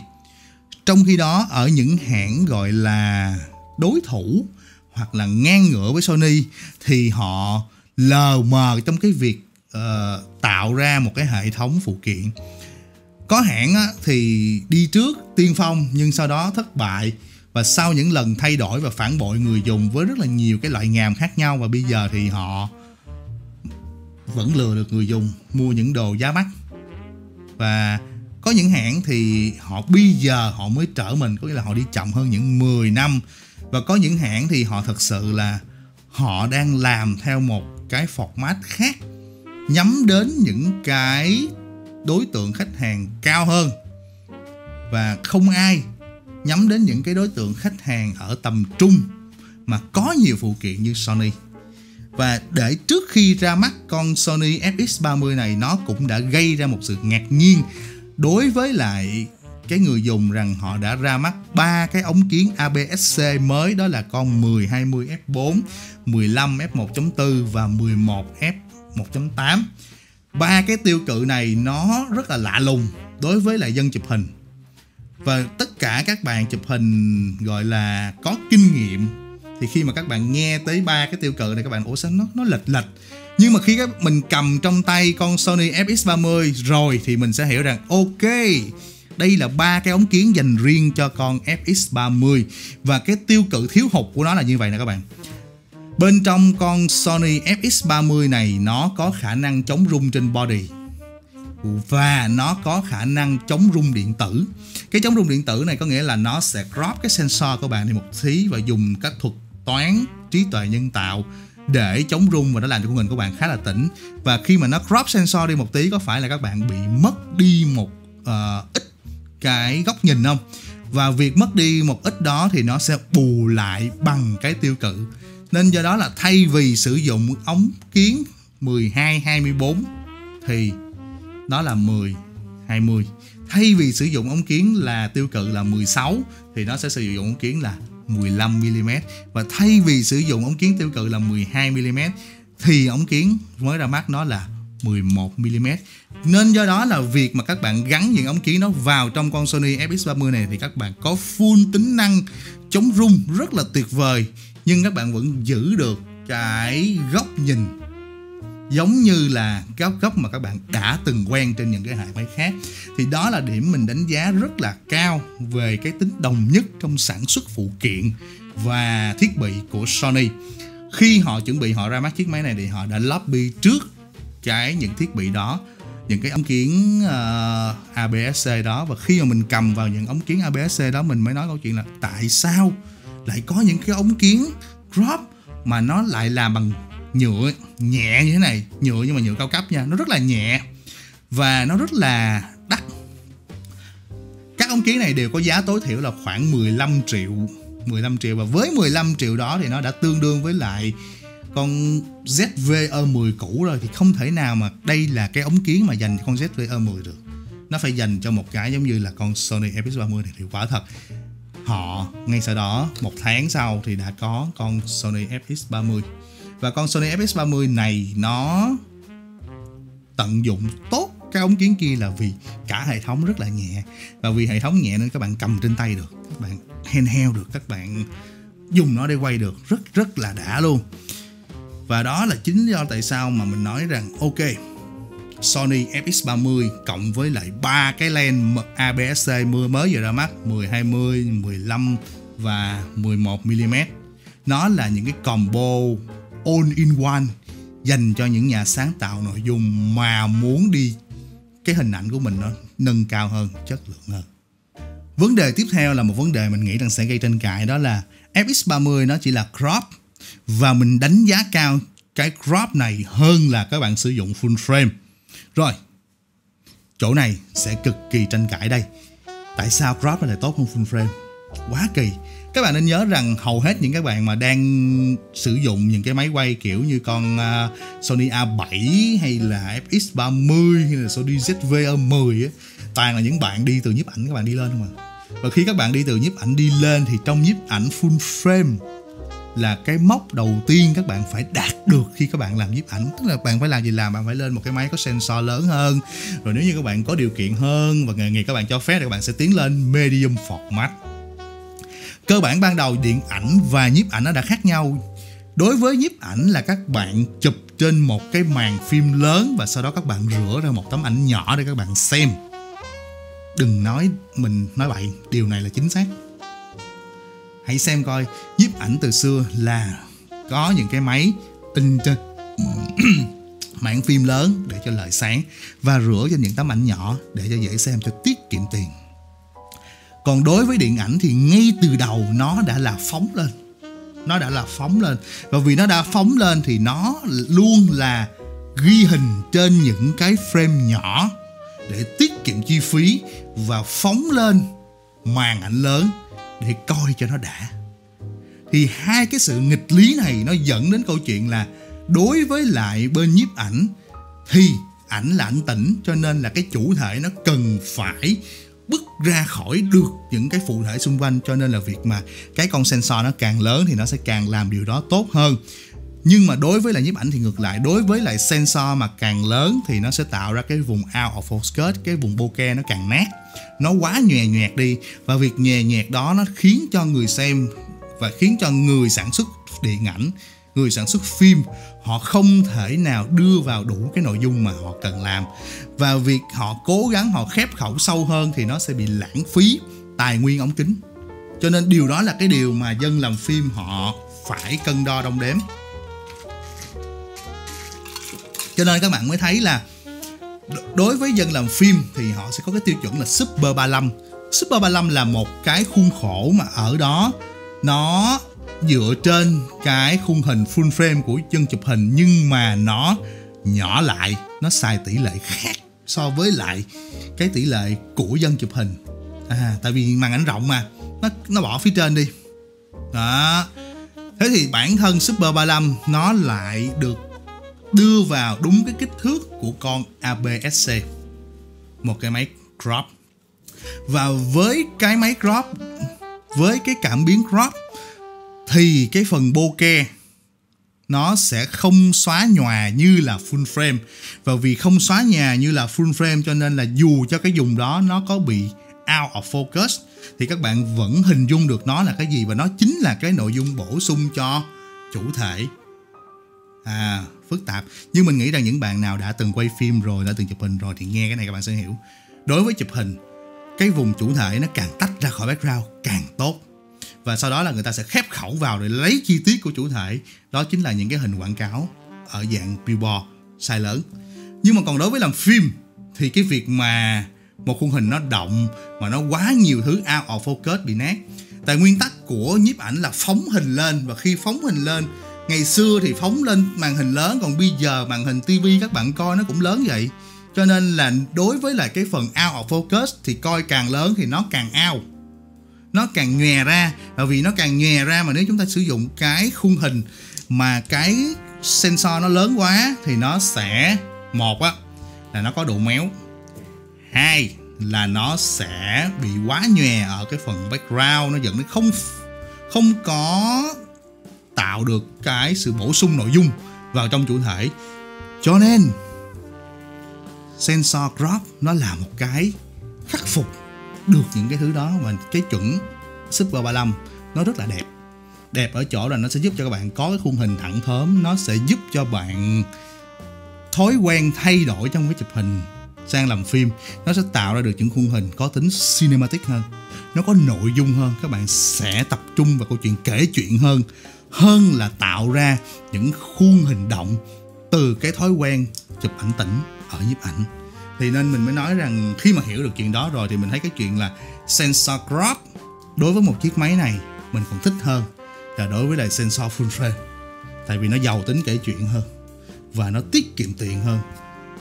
Trong khi đó ở những hãng gọi là đối thủ hoặc là ngang ngửa với Sony thì họ lờ mờ trong cái việc uh, tạo ra một cái hệ thống phụ kiện. Có hãng á, thì đi trước tiên phong nhưng sau đó thất bại và sau những lần thay đổi và phản bội người dùng với rất là nhiều cái loại ngàm khác nhau, và bây giờ thì họ vẫn lừa được người dùng mua những đồ giá mắc. Và có những hãng thì họ, bây giờ họ mới trở mình, có nghĩa là họ đi chậm hơn những 10 năm. Và có những hãng thì họ thật sự là họ đang làm theo một cái format khác, nhắm đến những cái đối tượng khách hàng cao hơn. Và không ai nhắm đến những cái đối tượng khách hàng ở tầm trung mà có nhiều phụ kiện như Sony và để trước khi ra mắt con Sony FX30 này nó cũng đã gây ra một sự ngạc nhiên đối với lại cái người dùng rằng họ đã ra mắt ba cái ống kiến ABS-C mới đó là con 1020 f4, 15 f1.4 và 11 f1.8. Ba cái tiêu cự này nó rất là lạ lùng đối với lại dân chụp hình. Và tất cả các bạn chụp hình, gọi là, có kinh nghiệm, thì khi mà các bạn nghe tới ba cái tiêu cự này, các bạn, ủa, sao nó nó lệch lệch? Nhưng mà khi các mình cầm trong tay con Sony FX30 rồi thì mình sẽ hiểu rằng, ok, đây là ba cái ống kiến dành riêng cho con FX30 và cái tiêu cự thiếu hụt của nó là như vậy nè các bạn. Bên trong con Sony FX30 này, nó có khả năng chống rung trên body và nó có khả năng chống rung điện tử. Cái chống rung điện tử này có nghĩa là nó sẽ crop cái sensor của bạn đi một tí và dùng các thuật toán trí tuệ nhân tạo để chống rung và nó làm cho khung hình của bạn khá là tỉnh. Và khi mà nó crop sensor đi một tí có phải là các bạn bị mất đi một uh, ít cái góc nhìn không? Và việc mất đi một ít đó thì nó sẽ bù lại bằng cái tiêu cự. Nên do đó là thay vì sử dụng ống kiến 12 24 thì đó là 10 20 thay vì sử dụng ống kiến là tiêu cự là 16 thì nó sẽ sử dụng ống kiến là 15mm và thay vì sử dụng ống kiến tiêu cự là 12mm thì ống kiến mới ra mắt nó là 11mm nên do đó là việc mà các bạn gắn những ống kiến đó vào trong con Sony FX30 này thì các bạn có full tính năng chống rung rất là tuyệt vời, nhưng các bạn vẫn giữ được cái góc nhìn giống như là góc góc mà các bạn đã từng quen trên những cái hãng máy khác. Thì đó là điểm mình đánh giá rất là cao về cái tính đồng nhất trong sản xuất phụ kiện và thiết bị của Sony. Khi họ chuẩn bị họ ra mắt chiếc máy này thì họ đã lobby trước cái những thiết bị đó những cái ống kiến uh, ờ, ABS-C đó. Và khi mà mình cầm vào những ống kiến ABS-C đó mình mới nói câu chuyện là tại sao lại có những cái ống kiến drop mà nó lại làm bằng nhựa, nhẹ như thế này, nhựa nhưng mà nhựa cao cấp nha, nó rất là nhẹ và nó rất là đắt. Các ống kiến này đều có giá tối thiểu là khoảng 15 triệu 15 triệu và với 15 triệu đó thì nó đã tương đương với lại con ZVE10 cũ rồi. Thì không thể nào mà đây là cái ống kiến mà dành cho con ZVE10 được. Nó phải dành cho một cái giống như là con Sony FX30 này thì quả thật, họ ngay sau đó, một tháng sau thì đã có con Sony FX30 và con Sony FX30 này nó tận dụng tốt cái ống kiến kia là vì cả hệ thống rất là nhẹ. Và vì hệ thống nhẹ nên các bạn cầm trên tay được các bạn handheld được các bạn dùng nó để quay được. Rất rất là đã luôn. Và đó là chính lý do tại sao mà mình nói rằng ok Sony FX30 cộng với lại ba cái lens APS-C mưa mới vừa ra mắt 10, 20, 15 và 11 mm. Nó là những cái combo all in one, dành cho những nhà sáng tạo nội dung mà muốn đi. Cái hình ảnh của mình nó nâng cao hơn, chất lượng hơn. Vấn đề tiếp theo là một vấn đề mình nghĩ rằng sẽ gây tranh cãi, đó là FX30 nó chỉ là crop, và mình đánh giá cao cái crop này hơn là các bạn sử dụng full frame. Rồi, chỗ này sẽ cực kỳ tranh cãi đây. Tại sao crop lại tốt hơn full frame? Quá kỳ các bạn nên nhớ rằng hầu hết những các bạn mà đang sử dụng những cái máy quay kiểu như con uh, Sony A7 hay là FX30 hay là Sony ZV-10 toàn là những bạn đi từ nhiếp ảnh các bạn đi lên không à. Và khi các bạn đi từ nhiếp ảnh đi lên thì trong nhiếp ảnh full frame là cái mốc đầu tiên các bạn phải đạt được khi các bạn làm nhiếp ảnh. Tức là bạn phải làm gì làm bạn phải lên một cái máy có sensor lớn hơn. Rồi nếu như các bạn có điều kiện hơn và nghề nghiệp các bạn cho phép thì các bạn sẽ tiến lên medium format cơ bản ban đầu điện ảnh và nhiếp ảnh nó đã khác nhau. Đối với nhiếp ảnh là các bạn chụp trên một cái màn phim lớn và sau đó các bạn rửa ra một tấm ảnh nhỏ để các bạn xem. Đừng nói mình nói bậy, điều này là chính xác. Hãy xem coi, nhiếp ảnh từ xưa là có những cái máy in trên màn phim lớn để cho lợi sáng và rửa cho những tấm ảnh nhỏ để cho dễ xem, cho tiết kiệm tiền còn đối với điện ảnh thì ngay từ đầu nó đã là phóng lên. Nó đã là phóng lên. Và vì nó đã phóng lên thì nó luôn là ghi hình trên những cái frame nhỏ để tiết kiệm chi phí và phóng lên màn ảnh lớn để coi cho nó đã. Thì hai cái sự nghịch lý này nó dẫn đến câu chuyện là đối với lại bên nhiếp ảnh thì ảnh là ảnh tĩnh cho nên là cái chủ thể nó cần phải bứt ra khỏi được những cái phụ thể xung quanh. Cho nên là việc mà cái con sensor nó càng lớn thì nó sẽ càng làm điều đó tốt hơn. Nhưng mà đối với lại nhiếp ảnh thì ngược lại, đối với lại sensor mà càng lớn thì nó sẽ tạo ra cái vùng out of focus, cái vùng bokeh nó càng nát. Nó quá nhòe nhòe đi. Và việc nhòe nhòe đó nó khiến cho người xem và khiến cho người sản xuất điện ảnh, người sản xuất phim họ không thể nào đưa vào đủ cái nội dung mà họ cần làm. Và việc họ cố gắng, họ khép khẩu sâu hơn thì nó sẽ bị lãng phí tài nguyên ống kính. Cho nên điều đó là cái điều mà dân làm phim họ phải cân đo đong đếm. Cho nên các bạn mới thấy là đối với dân làm phim thì họ sẽ có cái tiêu chuẩn là Super 35 Super 35 là một cái khuôn khổ mà ở đó nó dựa trên cái khung hình full frame của chân chụp hình, nhưng mà nó nhỏ lại, nó xài tỷ lệ khác so với lại cái tỷ lệ của dân chụp hình. À tại vì màn ảnh rộng mà, nó nó bỏ phía trên đi. Đó. Thế thì bản thân super 35 nó lại được đưa vào đúng cái kích thước của con APS-C một cái máy crop. Và với cái máy crop, với cái cảm biến crop thì cái phần bokeh nó sẽ không xóa nhòa như là full frame. Và vì không xóa nhòa như là full frame cho nên là dù cho cái dùng đó nó có bị out of focus, thì các bạn vẫn hình dung được nó là cái gì. Và nó chính là cái nội dung bổ sung cho chủ thể. À phức tạp. Nhưng mình nghĩ rằng những bạn nào đã từng quay phim rồi, đã từng chụp hình rồi thì nghe cái này các bạn sẽ hiểu. Đối với chụp hình, cái vùng chủ thể nó càng tách ra khỏi background càng tốt và sau đó là người ta sẽ khép khẩu vào để lấy chi tiết của chủ thể. Đó chính là những cái hình quảng cáo ở dạng billboard size lớn. Nhưng mà còn đối với làm phim, thì cái việc mà một khuôn hình nó động, mà nó quá nhiều thứ out of focus bị nát. Tại nguyên tắc của nhiếp ảnh là phóng hình lên, và khi phóng hình lên, ngày xưa thì phóng lên màn hình lớn, còn bây giờ màn hình tivi các bạn coi nó cũng lớn vậy. Cho nên là đối với lại cái phần out of focus thì coi càng lớn thì nó càng out nó càng nhòe ra và vì nó càng nhòe ra mà nếu chúng ta sử dụng cái khung hình mà cái sensor nó lớn quá thì nó sẽ, một á, là nó có độ méo. Hai là nó sẽ bị quá nhòe ở cái phần background, nó dẫn đến không không có tạo được cái sự bổ sung nội dung vào trong chủ thể. Cho nên, sensor crop nó là một cái khắc phục được những cái thứ đó và cái chuẩn Super 35 nó rất là đẹp. Đẹp ở chỗ là nó sẽ giúp cho các bạn có cái khuôn hình thẳng thớm, nó sẽ giúp cho bạn thói quen thay đổi trong cái chụp hình sang làm phim. Nó sẽ tạo ra được những khuôn hình có tính cinematic hơn, nó có nội dung hơn, các bạn sẽ tập trung vào câu chuyện kể chuyện hơn hơn là tạo ra những khuôn hình động từ cái thói quen chụp ảnh tĩnh ở nhiếp ảnh thì nên mình mới nói rằng khi mà hiểu được chuyện đó rồi thì mình thấy cái chuyện là sensor crop đối với một chiếc máy này mình còn thích hơn là đối với lại sensor full frame. Tại vì nó giàu tính kể chuyện hơn và nó tiết kiệm tiền hơn.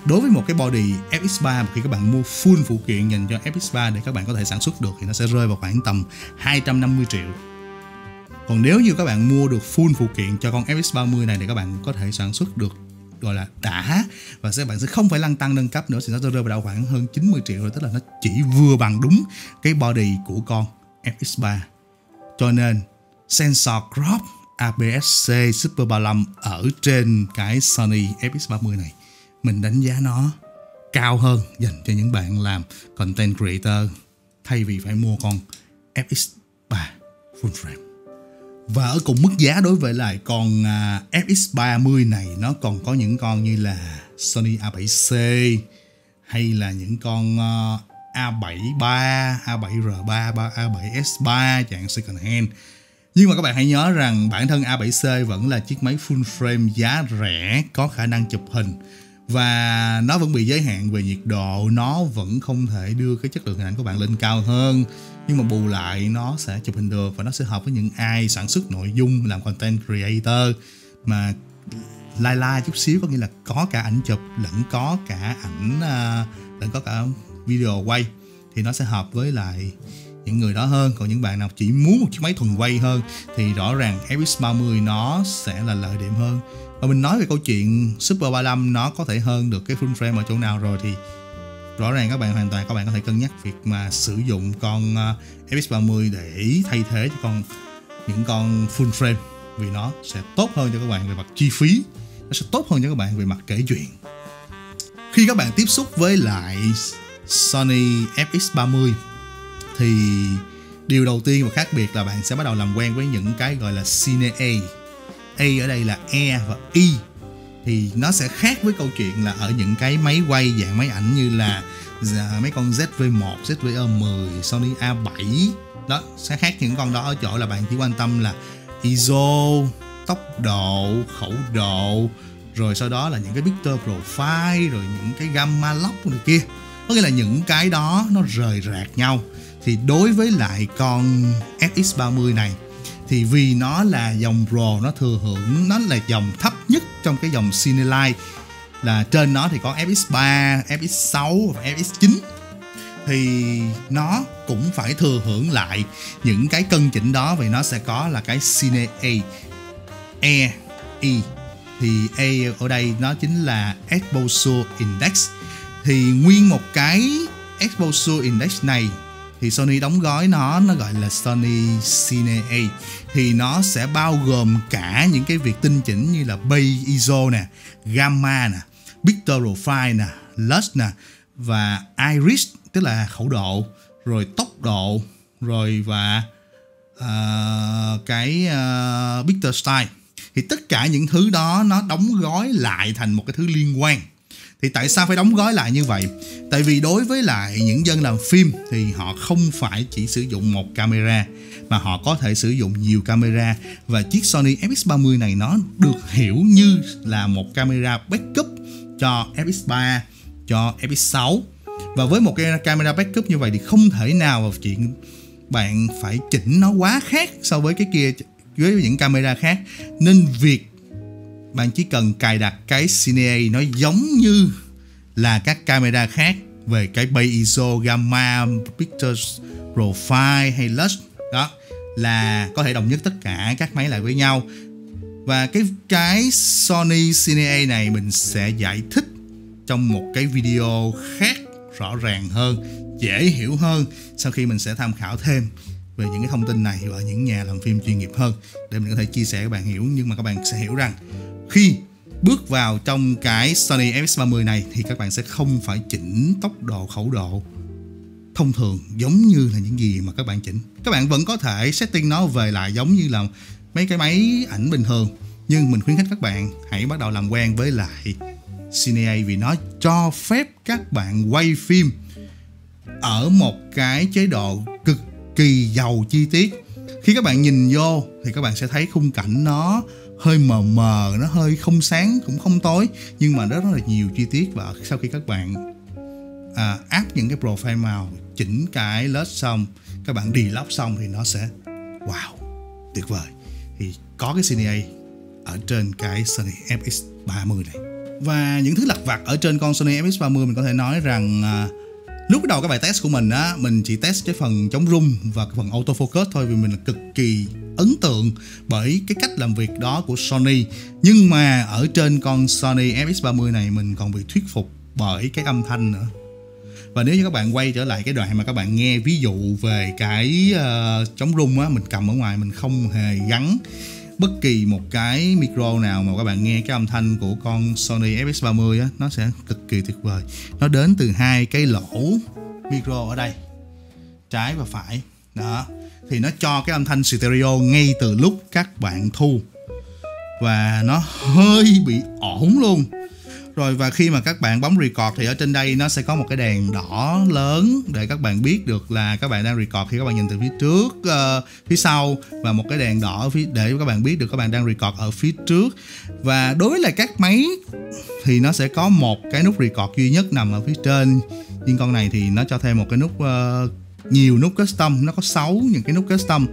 Đối với một cái body FX3 khi các bạn mua full phụ kiện dành cho FX3 để các bạn có thể sản xuất được thì nó sẽ rơi vào khoảng tầm 250 triệu. Còn nếu như các bạn mua được full phụ kiện cho con FX30 này thì các bạn có thể sản xuất được gọi là đã. Và các bạn sẽ không phải lăn tăng nâng cấp nữa, thì nó sẽ rơi vào khoảng hơn 90 triệu rồi tức là nó chỉ vừa bằng đúng cái body của con FX3 cho nên, sensor crop APS-C Super 35 ở trên cái Sony FX30 này, mình đánh giá nó cao hơn dành cho những bạn làm content creator thay vì phải mua con FX3 full frame và ở cùng mức giá đối với lại con à, FX30 này nó còn có những con như là Sony A7C hay là những con A73, A7R3, A7S3 dạng second hand. Nhưng mà các bạn hãy nhớ rằng bản thân A7C vẫn là chiếc máy full frame giá rẻ có khả năng chụp hình và nó vẫn bị giới hạn về nhiệt độ. Nó vẫn không thể đưa cái chất lượng hình ảnh của bạn lên cao hơn. Nhưng mà bù lại, nó sẽ chụp hình được và nó sẽ hợp với những ai sản xuất nội dung, làm content creator. Mà lai lai chút xíu có nghĩa là có cả ảnh chụp lẫn có cả ảnh à, lẫn có cả video quay thì nó sẽ hợp với lại những người đó hơn. Còn những bạn nào chỉ muốn một chiếc máy thuần quay hơn thì rõ ràng FX30 nó sẽ là lợi điểm hơn và mình nói về câu chuyện Super 35 nó có thể hơn được cái full frame ở chỗ nào rồi thì rõ ràng các bạn hoàn toàn, các bạn có thể cân nhắc việc mà sử dụng con ờ, FX30 để thay thế cho con, những con full frame. Vì nó sẽ tốt hơn cho các bạn về mặt chi phí, nó sẽ tốt hơn cho các bạn về mặt kể chuyện. Khi các bạn tiếp xúc với lại Sony FX30 thì điều đầu tiên và khác biệt là bạn sẽ bắt đầu làm quen với những cái gọi là Cine A. A ở đây là E và Y thì nó sẽ khác với câu chuyện là ở những cái máy quay dạng máy ảnh như là à, mấy con ZV1, ZV-10, Sony A7 đó sẽ khác những con đó ở chỗ là bạn chỉ quan tâm là ISO, tốc độ, khẩu độ rồi sau đó là những cái picture profile rồi những cái gamma lock này kia. Có nghĩa là những cái đó nó rời rạc nhau. Thì đối với lại con FX30 này thì vì nó là dòng Pro nó thừa hưởng nó là dòng thấp nhất trong cái dòng Cineline là trên nó thì có FX3, FX6 và FX9 thì nó cũng phải thừa hưởng lại những cái cân chỉnh đó vì nó sẽ có là cái Cine A E E thì A ở đây nó chính là Exposure Index. Thì nguyên một cái Exposure Index này thì Sony đóng gói nó nó gọi là Sony Cine A. Thì nó sẽ bao gồm cả những cái việc tinh chỉnh như là bay ISO nè, gamma nè, picture profile nè, lush nè và iris tức là khẩu độ, rồi tốc độ, rồi và uh, cái ờ, uh, picture style. Thì tất cả những thứ đó nó đóng gói lại thành một cái thứ liên quan thì tại sao phải đóng gói lại như vậy? Tại vì đối với lại những dân làm phim thì họ không phải chỉ sử dụng một camera, mà họ có thể sử dụng nhiều camera. Và chiếc Sony FX30 này nó được hiểu như là một camera backup cho FX3 cho FX6 và với một cái camera backup như vậy thì không thể nào mà chuyện bạn phải chỉnh nó quá khác so với cái kia, với những camera khác. Nên việc bạn chỉ cần cài đặt cái CNA nó giống như là các camera khác về cái bay ISO, gamma, picture profile hay lush. Đó là có thể đồng nhất tất cả các máy lại với nhau. Và cái cái Sony CNA này mình sẽ giải thích trong một cái video khác rõ ràng hơn dễ hiểu hơn sau khi mình sẽ tham khảo thêm về những cái thông tin này và những nhà làm phim chuyên nghiệp hơn để mình có thể chia sẻ các bạn hiểu. Nhưng mà các bạn sẽ hiểu rằng khi bước vào trong cái Sony FX30 này thì các bạn sẽ không phải chỉnh tốc độ, khẩu độ thông thường giống như là những gì mà các bạn chỉnh. Các bạn vẫn có thể setting nó về lại giống như là mấy cái máy ảnh bình thường, nhưng mình khuyến khích các bạn hãy bắt đầu làm quen với lại CineA vì nó cho phép các bạn quay phim ở một cái chế độ cực kỳ giàu chi tiết. Khi các bạn nhìn vô thì các bạn sẽ thấy khung cảnh nó hơi mờ mờ nó hơi không sáng cũng không tối nhưng mà rất là nhiều chi tiết và sau khi các bạn à, áp những cái profile màu chỉnh cái led xong các bạn delock xong thì nó sẽ wow tuyệt vời. Thì có cái CNA ở trên cái Sony FX30 này. Và những thứ lặt vặt ở trên con Sony FX30 mình có thể nói rằng uh, lúc đầu cái bài test của mình á mình chỉ test cái phần chống rung và cái phần autofocus thôi vì mình là cực kỳ ấn tượng bởi cái cách làm việc đó của Sony. Nhưng mà ở trên con Sony FX30 này mình còn bị thuyết phục bởi cái âm thanh nữa. Và nếu như các bạn quay trở lại cái đoạn mà các bạn nghe ví dụ về cái uh, chống rung á mình cầm ở ngoài mình không hề gắn bất kỳ một cái micro nào mà các bạn nghe cái âm thanh của con Sony FX30 á, nó sẽ cực kỳ tuyệt vời. Nó đến từ hai cái lỗ micro ở đây, trái và phải. Đó. Thì nó cho cái âm thanh stereo ngay từ lúc các bạn thu. Và nó hơi bị ổn luôn rồi và khi mà các bạn bấm record thì ở trên đây nó sẽ có một cái đèn đỏ lớn để các bạn biết được là các bạn đang record khi các bạn nhìn từ phía trước uh, phía sau và một cái đèn đỏ phía để các bạn biết được các bạn đang record ở phía trước. Và đối với lại các máy thì nó sẽ có một cái nút record duy nhất nằm ở phía trên. Nhưng con này thì nó cho thêm một cái nút uh, nhiều nút custom nó có 6 những cái nút custom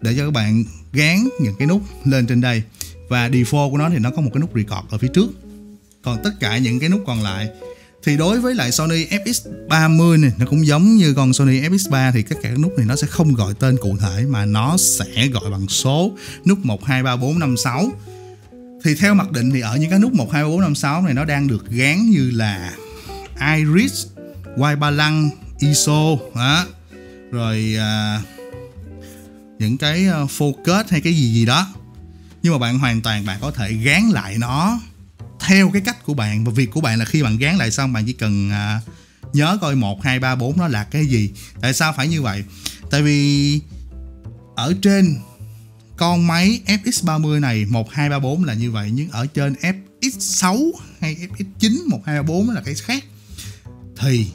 để cho các bạn gán những cái nút lên trên đây. Và default của nó thì nó có một cái nút record ở phía trước còn tất cả những cái nút còn lại. Thì đối với lại Sony FX30 này nó cũng giống như con Sony FX3 thì tất cả các nút này nó sẽ không gọi tên cụ thể mà nó sẽ gọi bằng số nút 1 2 3 4 5 6 thì theo mặc định thì ở những cái nút 1 2 3 4 5 6 này nó đang được gán như là iris, quay ba lăng, ISO đó. rồi à, những cái à, focus hay cái gì gì đó. Nhưng mà bạn hoàn toàn bạn có thể gán lại nó theo cái cách của bạn. Và việc của bạn là khi bạn gán lại xong bạn chỉ cần à, nhớ coi một hai ba bốn nó là cái gì. Tại sao phải như vậy? Tại vì ở trên con máy FX30 này 1234 là như vậy. Nhưng ở trên FX6 hay FX9 1234 là cái khác. Thì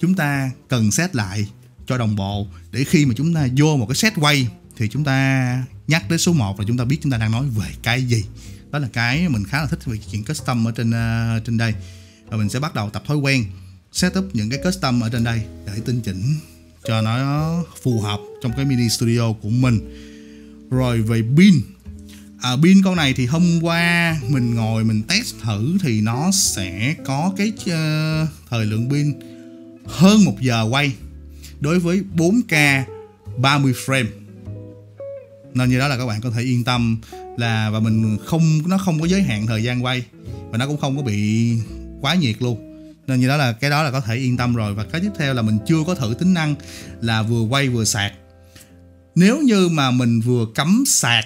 chúng ta cần set lại cho đồng bộ. Để khi mà chúng ta vô một cái set quay thì chúng ta nhắc đến số 1 là chúng ta biết chúng ta đang nói về cái gì đó là cái mình khá là thích về chuyện custom ở trên uh, trên đây. Và mình sẽ bắt đầu tập thói quen setup những cái custom ở trên đây để tinh chỉnh cho nó phù hợp trong cái mini studio của mình. Rồi về pin. À, pin con này thì hôm qua mình ngồi mình test thử thì nó sẽ có cái uh, thời lượng pin hơn một giờ quay đối với 4K 30 frame nên như đó là các bạn có thể yên tâm là, và mình không, nó không có giới hạn thời gian quay, và nó cũng không có bị quá nhiệt luôn. Nên như đó là cái đó là có thể yên tâm rồi. Và cái tiếp theo là mình chưa có thử tính năng là vừa quay vừa sạc. Nếu như mà mình vừa cắm sạc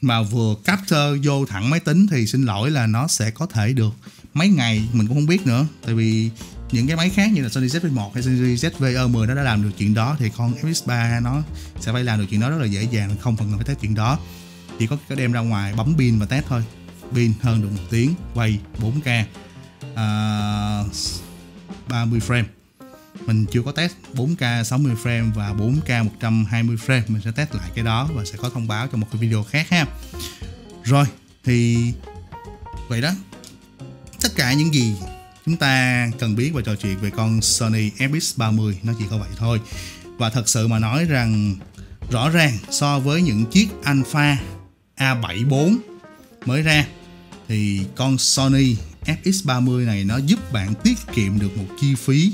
mà vừa capture vô thẳng máy tính thì xin lỗi là nó sẽ có thể được. Mấy ngày mình cũng không biết nữa, tại vì những cái máy khác như là Sony ZV1 hay Sony ZV-E10 nó đã làm được chuyện đó thì con FX3 nó sẽ phải làm được chuyện đó rất là dễ dàng không cần phải test chuyện đó. Chỉ có cái đem ra ngoài bấm pin và test thôi. Pin hơn được một tiếng quay 4K uh, 30 frame. Mình chưa có test 4K 60 frame và 4K 120 frame. Mình sẽ test lại cái đó và sẽ có thông báo trong một cái video khác ha. Rồi thì vậy đó. Tất cả những gì chúng ta cần biết và trò chuyện về con Sony FX30 nó chỉ có vậy thôi. Và thật sự mà nói rằng rõ ràng so với những chiếc Alpha A74 mới ra, thì con Sony FX30 này nó giúp bạn tiết kiệm được một chi phí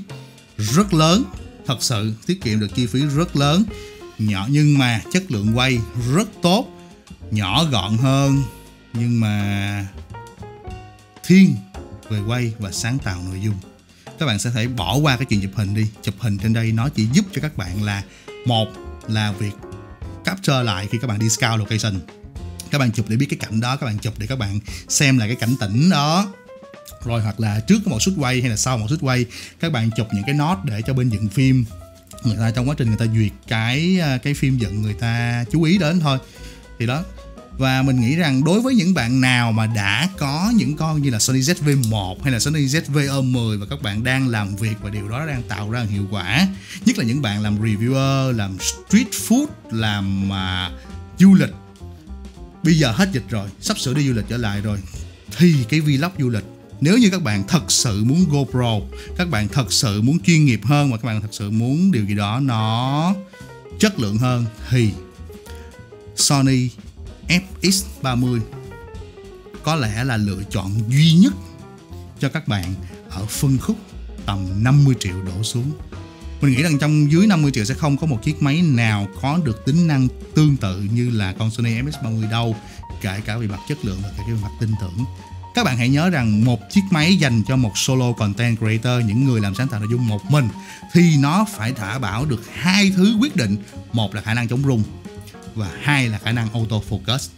rất lớn. Thật sự tiết kiệm được chi phí rất lớn, nhỏ nhưng mà chất lượng quay rất tốt, nhỏ gọn hơn. Nhưng mà thiên về quay và sáng tạo nội dung. Các bạn sẽ thể bỏ qua cái chuyện chụp hình đi. Chụp hình trên đây nó chỉ giúp cho các bạn là, một là việc capture lại khi các bạn đi scout location. Các bạn chụp để biết cái cảnh đó, các bạn chụp để các bạn xem lại cái cảnh tỉnh đó. Rồi hoặc là trước một suất quay hay là sau một suất quay, các bạn chụp những cái nốt để cho bên dựng phim. Người ta trong quá trình người ta duyệt cái à, cái phim dựng người ta chú ý đến thôi. Thì đó và mình nghĩ rằng đối với những bạn nào mà đã có những con như là Sony ZV-1 hay là Sony ZV10 và các bạn đang làm việc và điều đó đang tạo ra hiệu quả nhất là những bạn làm reviewer làm street food làm uh, du lịch bây giờ hết dịch rồi sắp sửa đi du lịch trở lại rồi thì cái vlog du lịch nếu như các bạn thật sự muốn GoPro các bạn thật sự muốn chuyên nghiệp hơn và các bạn thật sự muốn điều gì đó nó chất lượng hơn thì Sony FX30 có lẽ là lựa chọn duy nhất cho các bạn ở phân khúc tầm 50 triệu đổ xuống. Mình nghĩ rằng trong dưới 50 triệu sẽ không có một chiếc máy nào có được tính năng tương tự như là con Sony FX30 đâu, kể cả về mặt chất lượng và cả về mặt tin tưởng. Các bạn hãy nhớ rằng một chiếc máy dành cho một solo content creator, những người làm sáng tạo nội dung một mình, thì nó phải thả bảo được hai thứ quyết định. Một là khả năng chống rung và hai là khả năng auto focus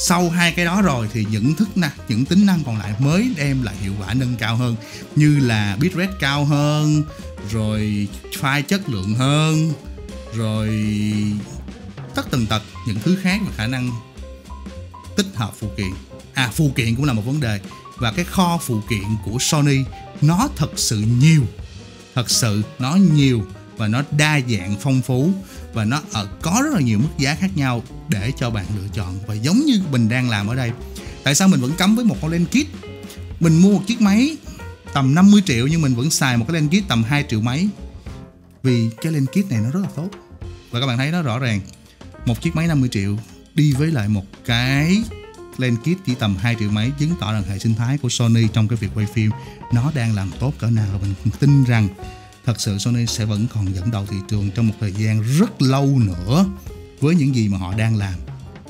sau hai cái đó rồi thì những thức năng, những tính năng còn lại mới đem lại hiệu quả nâng cao hơn, như là bitrate cao hơn, rồi file chất lượng hơn, rồi tất tần tật những thứ khác và khả năng tích hợp phụ kiện. À phụ kiện cũng là một vấn đề. Và cái kho phụ kiện của Sony, nó thật sự nhiều, thật sự nó nhiều và nó đa dạng phong phú và nó ở có rất là nhiều mức giá khác nhau để cho bạn lựa chọn. Và giống như mình đang làm ở đây, tại sao mình vẫn cấm với một con len kit? Mình mua một chiếc máy tầm 50 triệu nhưng mình vẫn xài một cái len kit tầm 2 triệu mấy. Vì cái len kit này nó rất là tốt. Và các bạn thấy nó rõ ràng, một chiếc máy 50 triệu đi với lại một cái len kit chỉ tầm 2 triệu mấy chứng tỏ rằng hệ sinh thái của Sony trong cái việc quay phim, nó đang làm tốt cỡ nào. Và mình tin rằng thật sự Sony sẽ vẫn còn dẫn đầu thị trường trong một thời gian rất lâu nữa với những gì mà họ đang làm,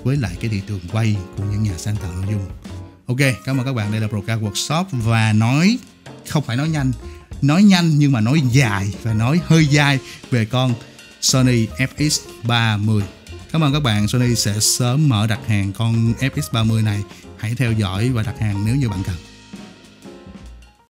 với lại cái thị trường quay của những nhà sáng tạo nội dung. Ok, cảm ơn các bạn. Đây là Procar Workshop và nói, không phải nói nhanh. Nói nhanh nhưng mà nói dài và nói hơi dài về con Sony FX30 Cảm ơn các bạn. Sony sẽ sớm mở đặt hàng con FX30 này. Hãy theo dõi và đặt hàng nếu như bạn cần.